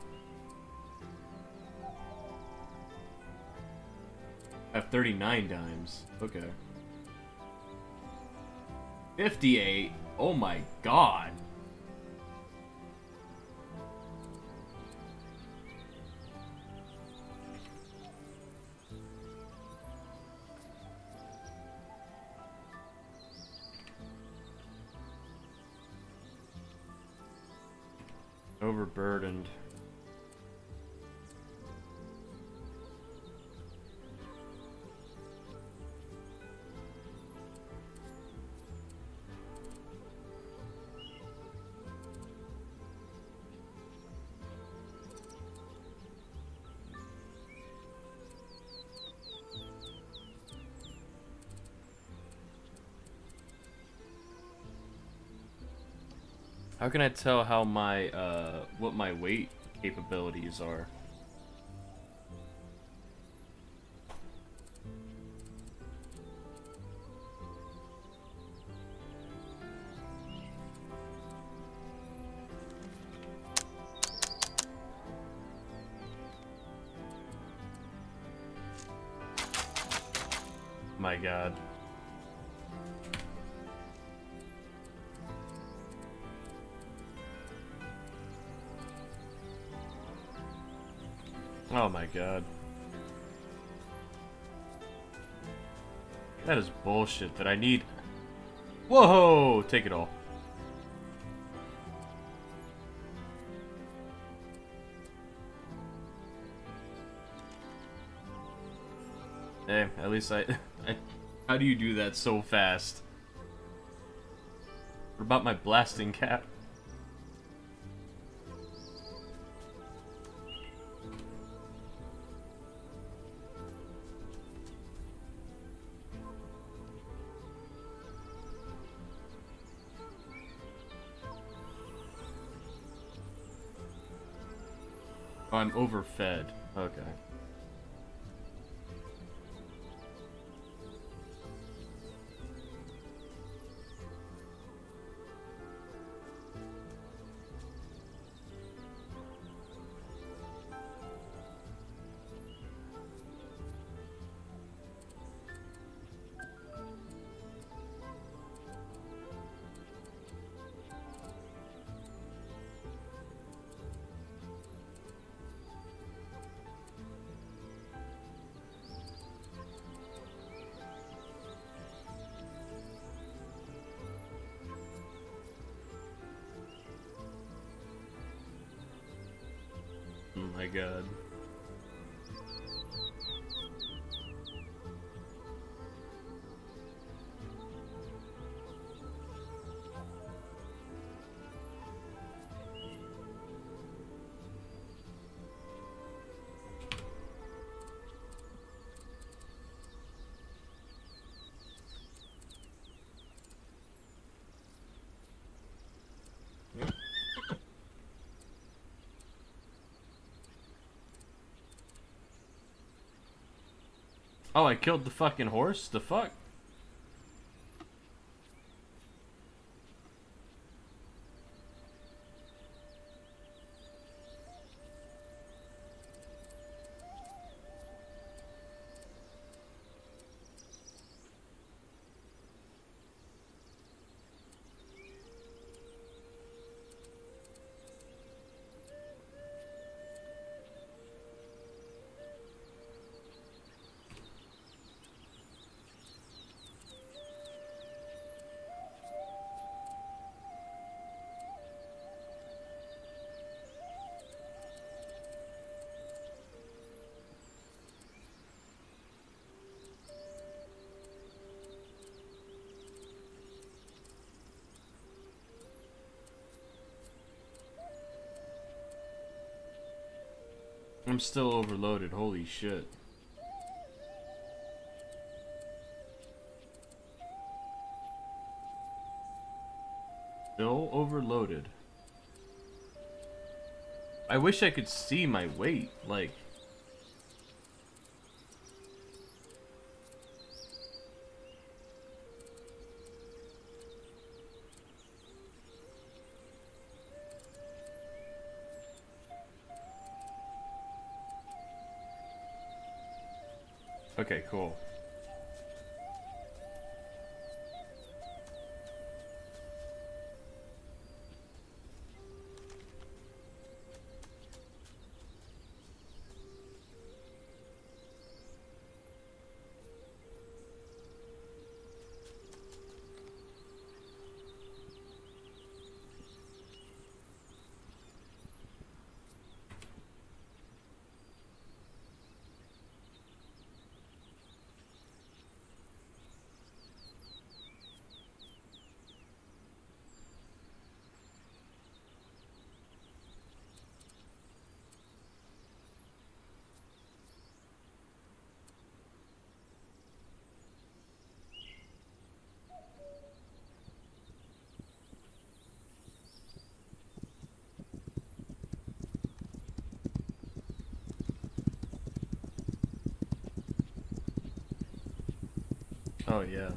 I have 39 dimes. Okay. 58? Oh my god. How can I tell how my, uh, what my weight capabilities are? Bullshit that I need. Whoa! Take it all. Hey, at least I, [LAUGHS] I... How do you do that so fast? What about my blasting cap? I'm Oh, I killed the fucking horse? The fuck? I'm still overloaded. Holy shit. Still overloaded. I wish I could see my weight. Like. Oh yeah.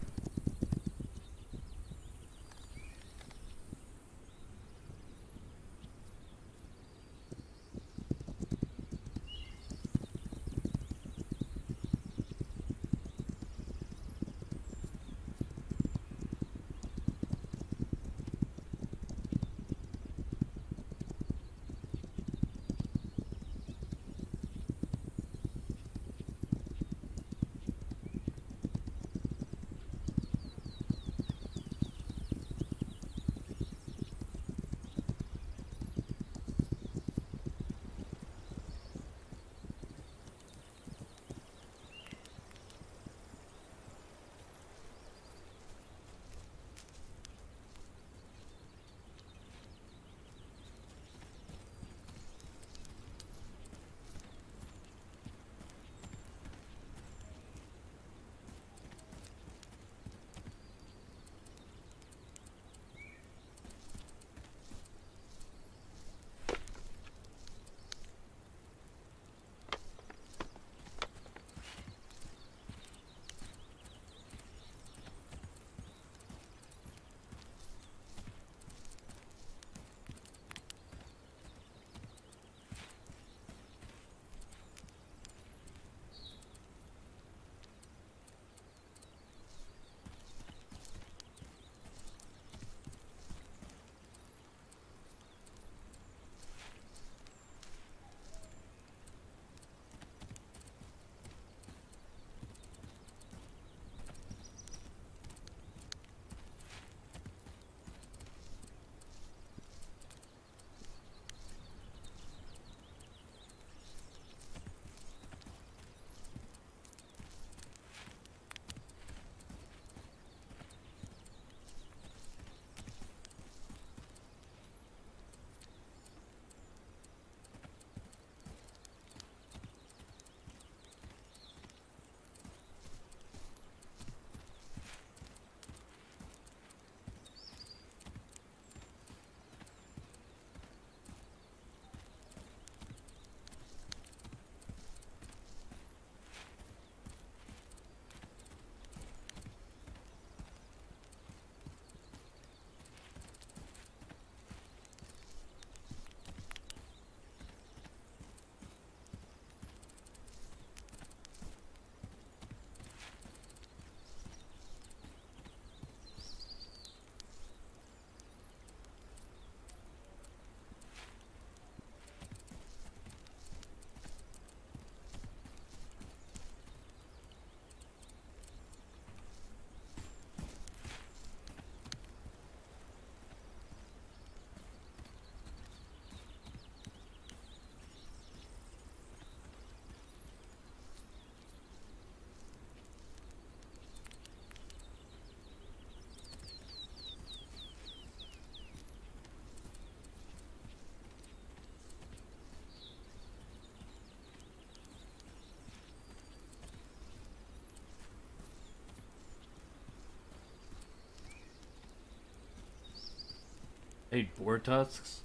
Hey, boar tusks.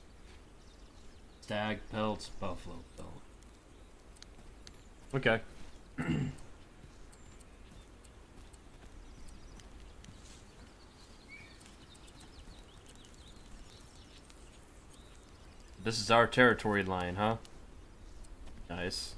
Stag pelts, buffalo pelt. Okay. this is our territory line, huh? Nice.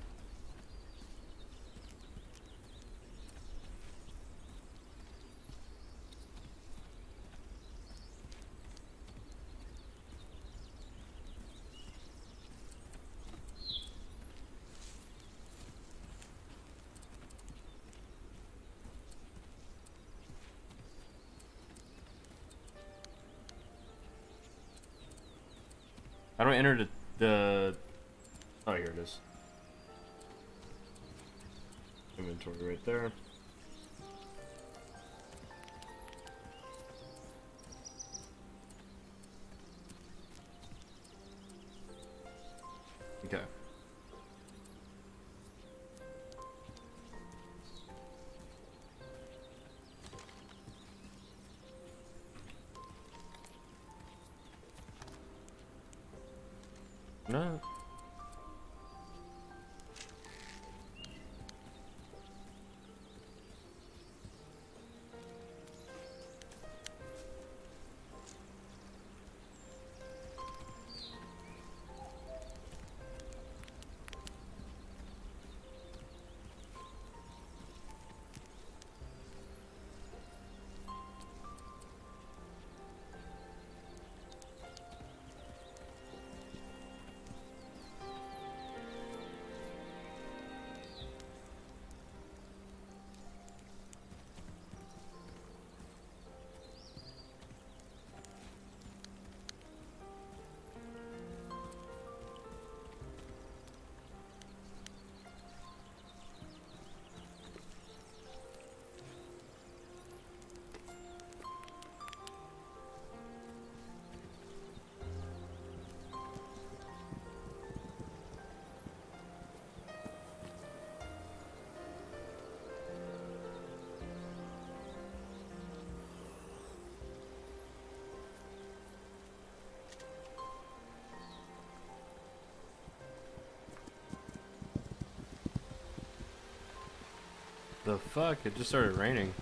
The fuck? It just started raining.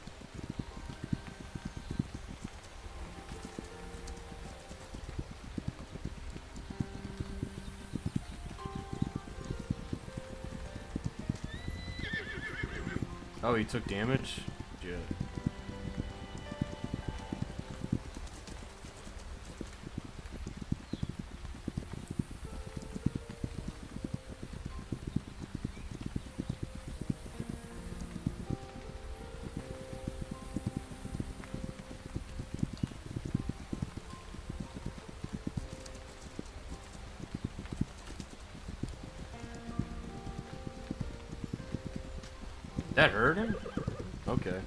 Oh, he took damage? Yeah. That hurt him? Okay.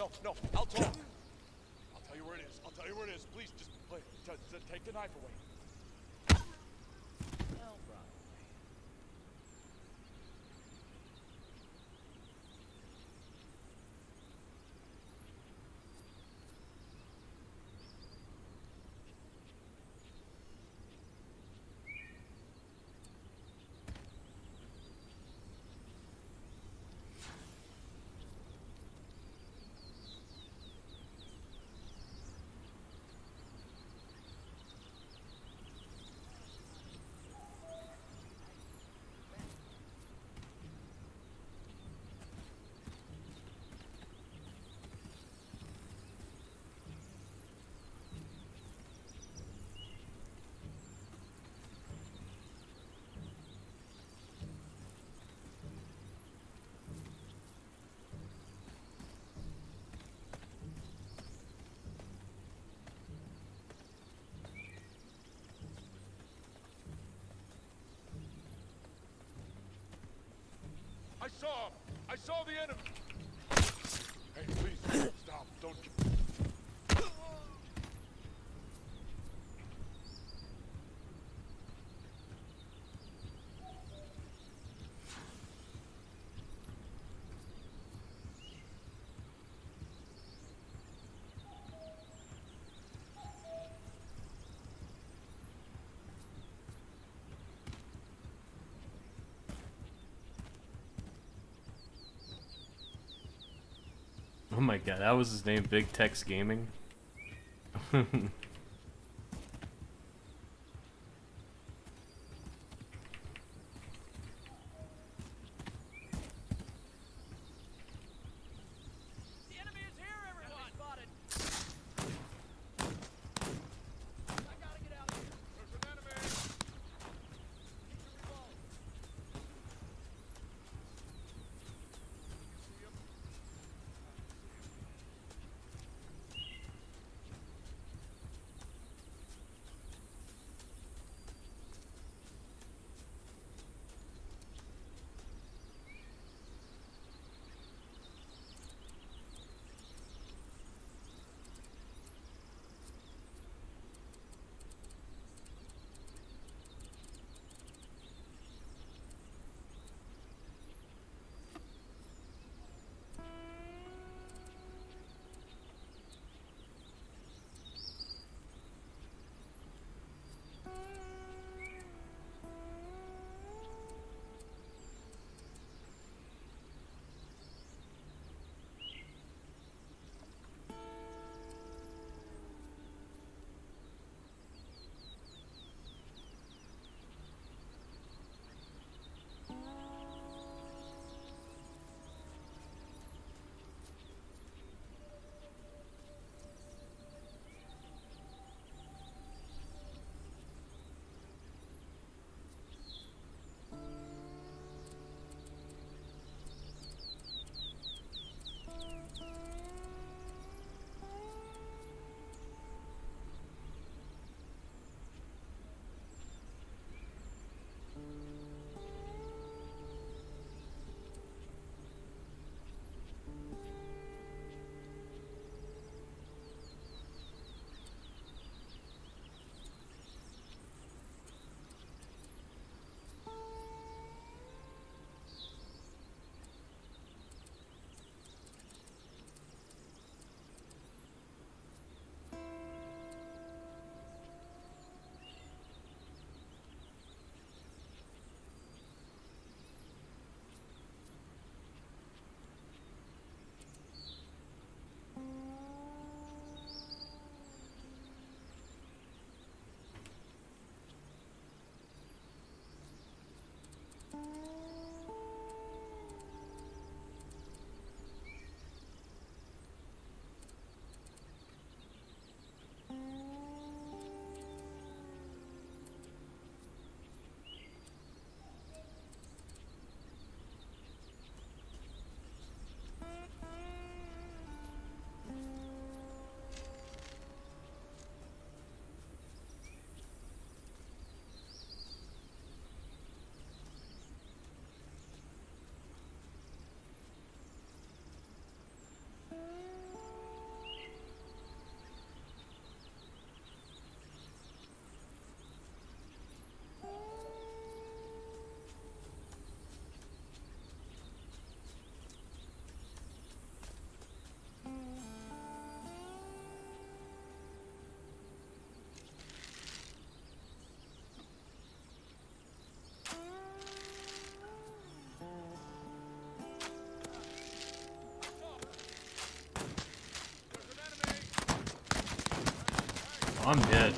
No, no, I'll talk. I'll tell you where it is. I'll tell you where it is. Please, just play. Take the knife away. Saw him. I saw the enemy. Hey, please, stop. Don't. Oh my god, that was his name, Big Tex Gaming. [LAUGHS] they dead.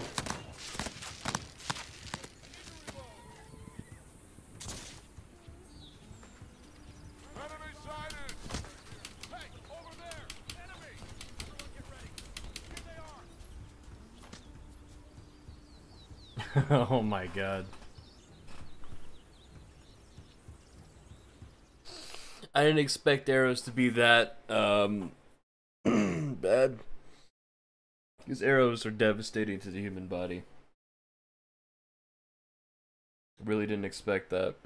[LAUGHS] oh my god. I didn't expect arrows to be that um since arrows are devastating to the human body. Really didn't expect that.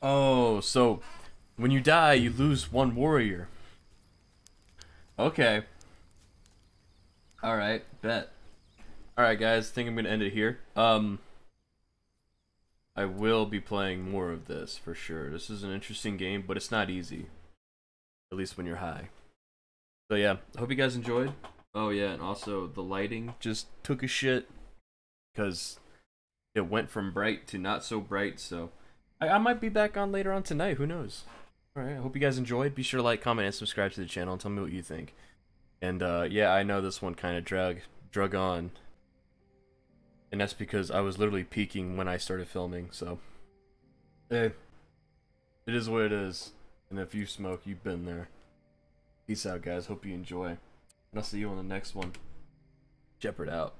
Oh, so when you die, you lose one warrior. Okay. Alright, bet. Alright, guys, I think I'm gonna end it here. Um. I will be playing more of this for sure. This is an interesting game, but it's not easy. At least when you're high. So yeah, I hope you guys enjoyed. Oh yeah, and also the lighting just took a shit because it went from bright to not so bright. So I, I might be back on later on tonight. Who knows? All right. I hope you guys enjoyed. Be sure to like, comment, and subscribe to the channel. And tell me what you think. And uh, yeah, I know this one kind of drug drug on, and that's because I was literally peaking when I started filming. So, hey, it is what it is. And if you smoke, you've been there. Peace out, guys. Hope you enjoy. And I'll see you on the next one. Shepard out.